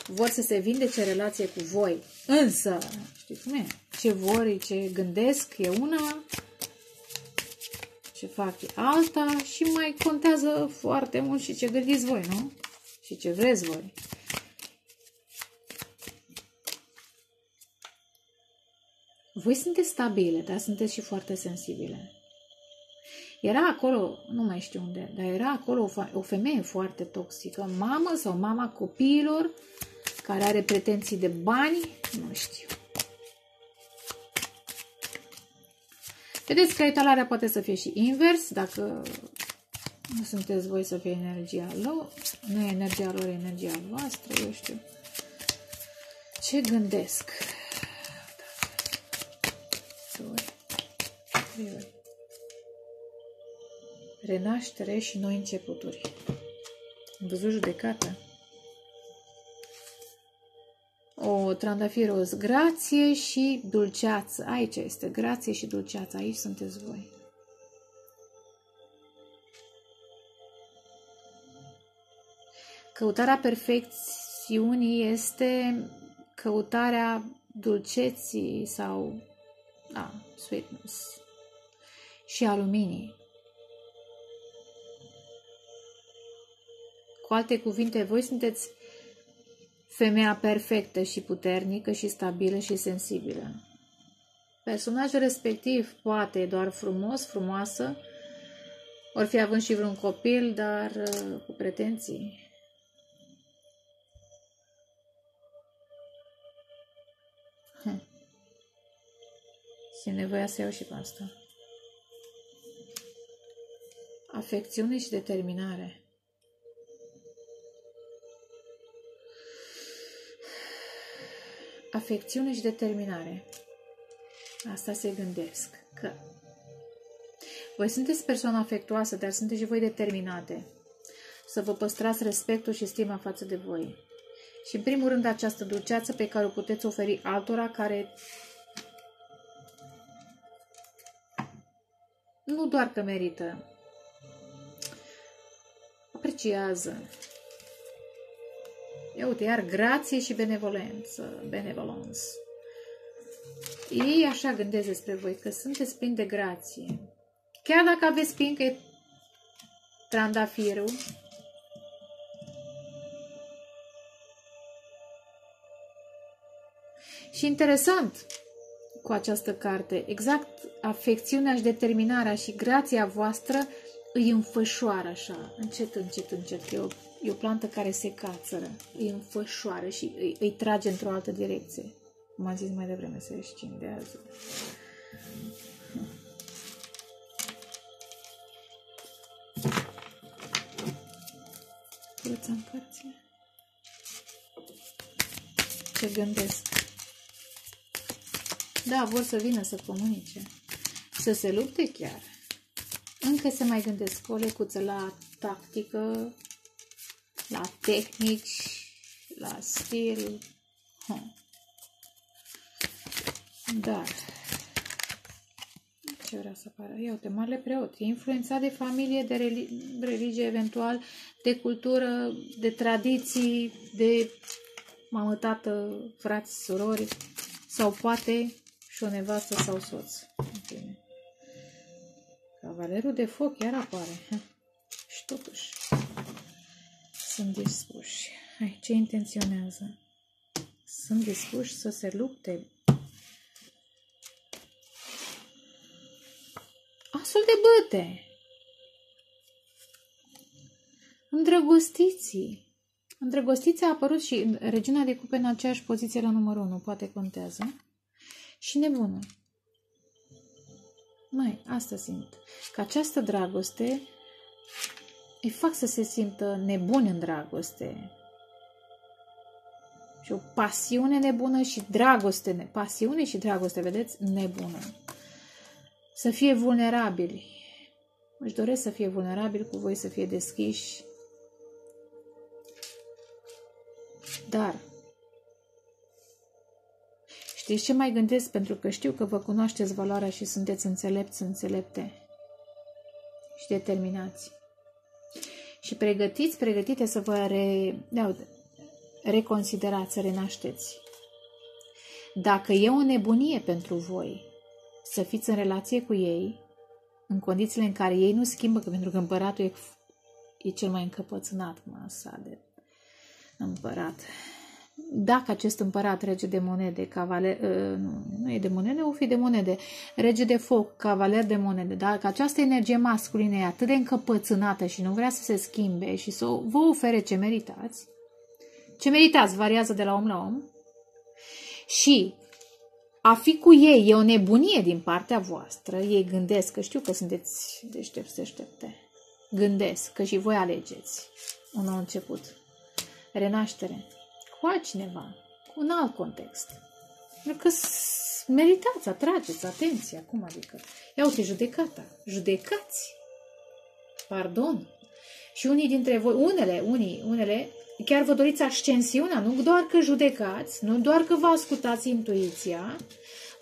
Vor să se vindece relație cu voi. Însă, știți cum e? Ce vor, ce gândesc e una, ce fac e alta și mai contează foarte mult și ce gândiți voi, nu? Și ce vreți voi. Voi sunteți stabile, dar sunteți și foarte sensibile. Era acolo, nu mai știu unde, dar era acolo o, femeie foarte toxică, mamă sau mama copiilor, care are pretenții de bani, nu știu. Vedeți că etalarea poate să fie și invers, dacă nu sunteți voi să fie energia lor, nu e energia lor, e energia voastră, eu știu. Ce gândesc? Renaștere și noi începuturi. Am văzut judecată. O trandafir roz, grație și dulceață. Aici este grație și dulceață. Aici sunteți voi. Căutarea perfecțiunii este căutarea dulceții sau da, sweetness și a luminii. Cu alte cuvinte, voi sunteți femeia perfectă și puternică și stabilă și sensibilă. Personajul respectiv poate doar frumos, frumoasă, ori fi având și vreun copil, dar uh, cu pretenții. Simt nevoia să iau și pe asta. Afecțiune și determinare. afecțiune și determinare. Asta se gândesc. Că voi sunteți persoană afectuoasă, dar sunteți și voi determinate să vă păstrați respectul și stima față de voi. Și în primul rând această dulceață pe care o puteți oferi altora care nu doar că merită, apreciază, Ia uite, iar grație și benevolență, benevolence. Ei așa gândesc despre voi, că sunteți plini de grație. Chiar dacă aveți plin că e trandafirul, Și interesant cu această carte, exact afecțiunea și determinarea și grația voastră îi înfășoară așa, încet, încet, încet. E o E o plantă care se cațără, îi înfășoară și îi, îi trage într-o altă direcție. Cum am zis mai devreme, se scindează. Curățăm cărțile. Ce gândesc? Da, vor să vină să comunice. Să se lupte chiar. Încă se mai gândesc o lecuță la tactică, la tehnici, la stil. Hm. Dar, ce vrea să apară? Ia uite, marele preot. E influențat de familie, de religie eventual, de cultură, de tradiții, de mamă, tată, frați, surori, sau poate și o nevastă sau soț. Cavalerul de foc iar apare. Și totuși sunt dispuși. Hai, ce intenționează? Sunt dispuși să se lupte. Asul de băte. Îndrăgostiții. Îndrăgostiții a apărut și regina de cupe în aceeași poziție la numărul 1, poate contează. Și nebună. Mai, asta simt. Că această dragoste îi fac să se simtă nebun în dragoste. Și o pasiune nebună și dragoste, pasiune și dragoste, vedeți, nebună. Să fie vulnerabili. Își doresc să fie vulnerabili cu voi, să fie deschiși. Dar Știți ce mai gândesc? Pentru că știu că vă cunoașteți valoarea și sunteți înțelepți, înțelepte și determinați. Și pregătiți, pregătite să vă re... Da, reconsiderați, să renașteți. Dacă e o nebunie pentru voi să fiți în relație cu ei, în condițiile în care ei nu schimbă, că pentru că împăratul e, e cel mai încăpățânat, masa de împărat. Dacă acest împărat, rege de monede, cavaler, uh, nu, nu e de monede, o fi de monede, rege de foc, cavaler de monede, dacă această energie masculină e atât de încăpățânată și nu vrea să se schimbe și să vă ofere ce meritați, ce meritați variază de la om la om, și a fi cu ei e o nebunie din partea voastră, ei gândesc că știu că sunteți deștepți, deștepte, gândesc că și voi alegeți un nou început, renaștere, cu altcineva, cu un alt context. Pentru că meritați, atrageți atenția. Cum adică? Ia uite, judecata. Judecați. Pardon. Și unii dintre voi, unele, unii, unele, chiar vă doriți ascensiunea, nu doar că judecați, nu doar că vă ascultați intuiția,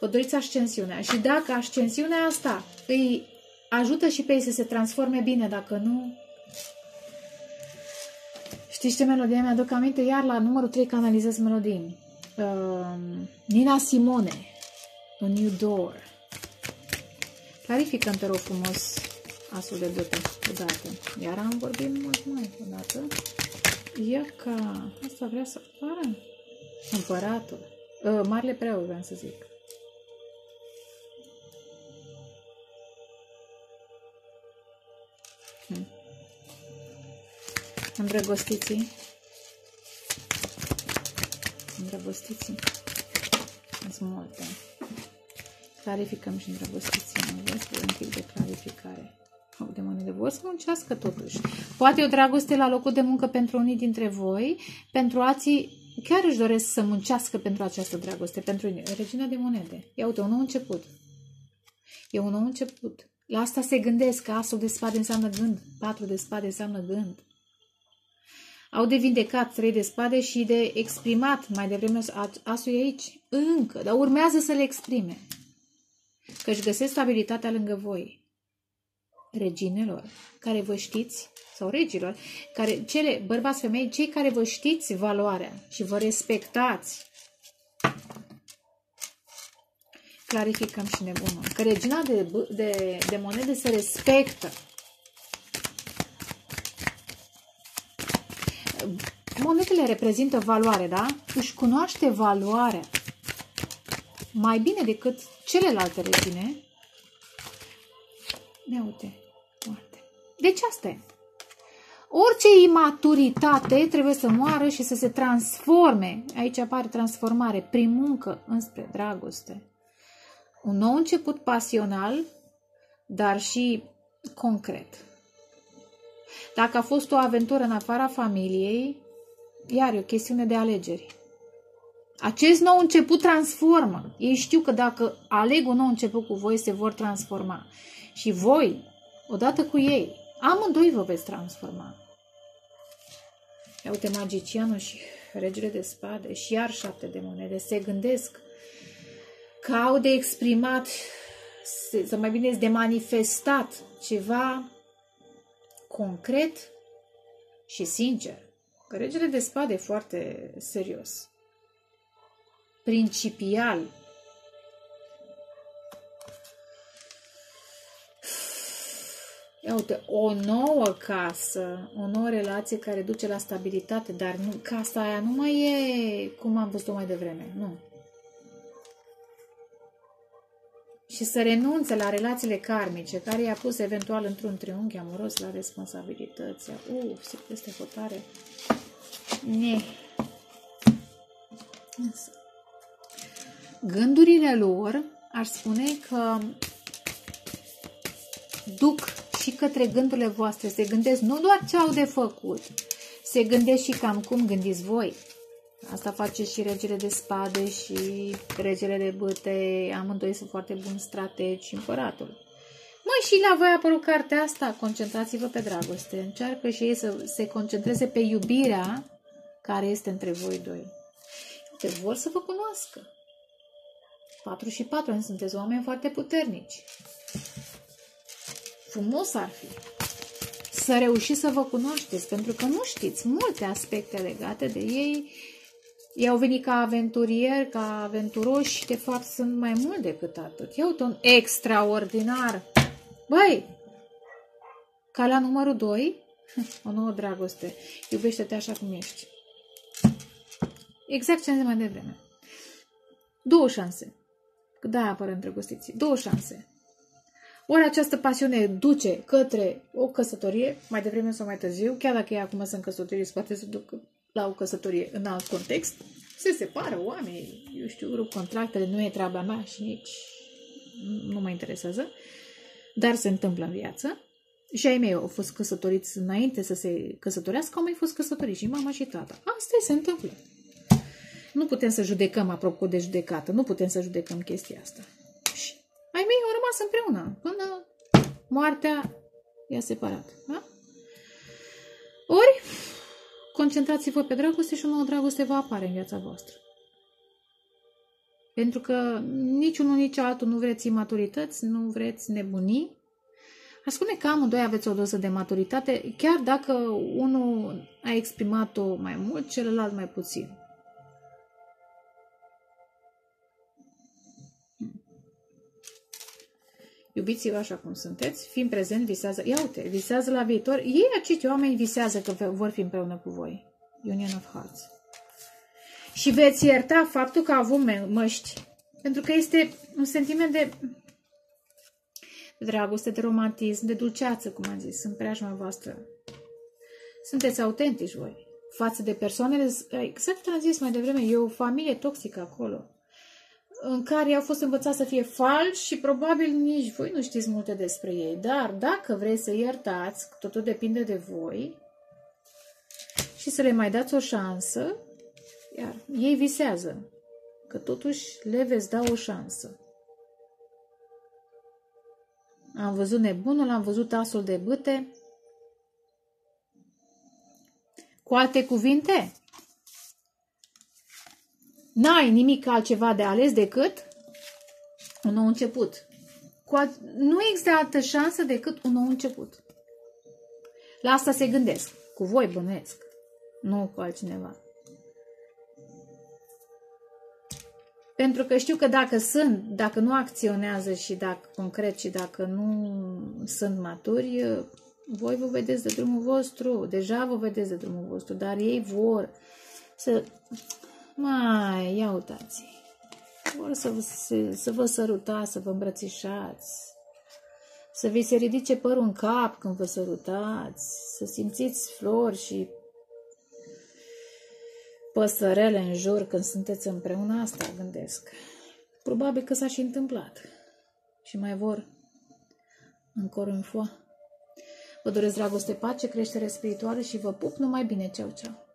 vă doriți ascensiunea. Și dacă ascensiunea asta îi ajută și pe ei să se transforme bine, dacă nu, Știți ce melodie mi-aduc aminte? Iar la numărul 3 canalizez melodii. Uh, Nina Simone, A New Door. Clarificăm, te rog frumos, asul de dute odată. Iar am vorbit mult mai odată. Ia ca... Asta vrea să apară? Împăratul. Uh, Marele preot, vreau să zic. Hmm. Îndrăgostiții. Îndrăgostiții. Sunt multe. Clarificăm și îndrăgostiții. Nu vezi? Un pic de clarificare. De monede. Vor să muncească totuși. Poate o dragoste la locul de muncă pentru unii dintre voi, pentru alții chiar își doresc să muncească pentru această dragoste, pentru regina de monede. Ia uite, un nou început. E un nou început. La asta se gândesc că asul de spade înseamnă gând, patru de spade înseamnă gând. Au de vindecat trei de spade și de exprimat mai devreme asul e aici. Încă, dar urmează să le exprime. Că își găsesc stabilitatea lângă voi. Reginelor, care vă știți, sau regilor, care, cele, bărbați, femei, cei care vă știți valoarea și vă respectați. Clarificăm și nebunul. Că regina de, de, de monede se respectă monedele reprezintă valoare, da? Își cunoaște valoarea mai bine decât celelalte regine. Ia uite, uite. Deci asta e. Orice imaturitate trebuie să moară și să se transforme. Aici apare transformare prin muncă înspre dragoste. Un nou început pasional, dar și concret. Dacă a fost o aventură în afara familiei, iar e o chestiune de alegeri. Acest nou început transformă. Ei știu că dacă aleg un nou început cu voi, se vor transforma. Și voi, odată cu ei, amândoi vă veți transforma. Ia uite, magicianul și regele de spade și iar șapte de monede se gândesc că au de exprimat, să mai bine de manifestat ceva concret și sincer. Că regele de spade e foarte serios. Principial. Ia uite, o nouă casă, o nouă relație care duce la stabilitate, dar nu, casa aia nu mai e cum am văzut-o mai devreme. Nu. și să renunțe la relațiile karmice care i-a pus eventual într-un triunghi amoros la responsabilități. Uf, este hotare. Ne. Gândurile lor ar spune că duc și către gândurile voastre. Se gândesc nu doar ce au de făcut, se gândesc și cam cum gândiți voi. Asta face și regele de spade și regele de băte. Amândoi sunt foarte buni strategi și împăratul. Mai și la voi a apărut cartea asta, concentrați-vă pe dragoste. Încearcă și ei să se concentreze pe iubirea care este între voi doi. Te vor să vă cunoască. 4 și 4 ani sunteți oameni foarte puternici. Frumos ar fi să reușiți să vă cunoașteți, pentru că nu știți multe aspecte legate de ei. Ei au venit ca aventurieri, ca aventuroși și de fapt sunt mai mult decât atât. Iau un extraordinar. Băi, ca la numărul 2, o nouă dragoste. Iubește-te așa cum ești. Exact ce am zis mai devreme. Două șanse. Că da, apără îndrăgostiții. Două șanse. Ori această pasiune duce către o căsătorie, mai devreme sau mai târziu, chiar dacă ei acum sunt căsătorie, poate să duc la o căsătorie în alt context, se separă oamenii, eu știu, rup contractele, nu e treaba mea și nici nu mă interesează, dar se întâmplă în viață. Și ai mei au fost căsătoriți înainte să se căsătorească, au mai fost căsătoriți și mama și tata. Asta se întâmplă. Nu putem să judecăm, apropo de judecată, nu putem să judecăm chestia asta. Și ai mei au rămas împreună până moartea i-a separat. Da? Ori, concentrați-vă pe dragoste și o nouă dragoste va apare în viața voastră. Pentru că niciunul, nici altul nu vreți imaturități, nu vreți nebunii. Aș spune că amândoi aveți o doză de maturitate, chiar dacă unul a exprimat-o mai mult, celălalt mai puțin. Iubiți-vă așa cum sunteți, fiind prezent, visează, ia uite, visează la viitor. Ei acești oameni visează că vor fi împreună cu voi. Union of Hearts. Și veți ierta faptul că a avut măști. Pentru că este un sentiment de, de dragoste, de romantism, de dulceață, cum am zis, în preajma voastră. Sunteți autentici voi. Față de persoanele, exact am zis mai devreme, e o familie toxică acolo în care au fost învățați să fie falși și probabil nici voi nu știți multe despre ei. Dar dacă vreți să iertați, totul depinde de voi și să le mai dați o șansă, iar ei visează că totuși le veți da o șansă. Am văzut nebunul, am văzut asul de bâte. Cu alte cuvinte, N-ai nimic altceva de ales decât un nou început. Nu există altă șansă decât un nou început. La asta se gândesc. Cu voi bănuiesc. Nu cu altcineva. Pentru că știu că dacă sunt, dacă nu acționează și dacă concret și dacă nu sunt maturi, voi vă vedeți de drumul vostru, deja vă vedeți de drumul vostru, dar ei vor să mai, ia uitați Vor să, să, să vă sărutați, să vă îmbrățișați, să vi se ridice părul în cap când vă sărutați, să simțiți flori și păsărele în jur când sunteți împreună, asta gândesc. Probabil că s-a și întâmplat. Și mai vor încă în foa. Vă doresc dragoste, pace, creștere spirituală și vă pup numai bine. Ceau, ceau!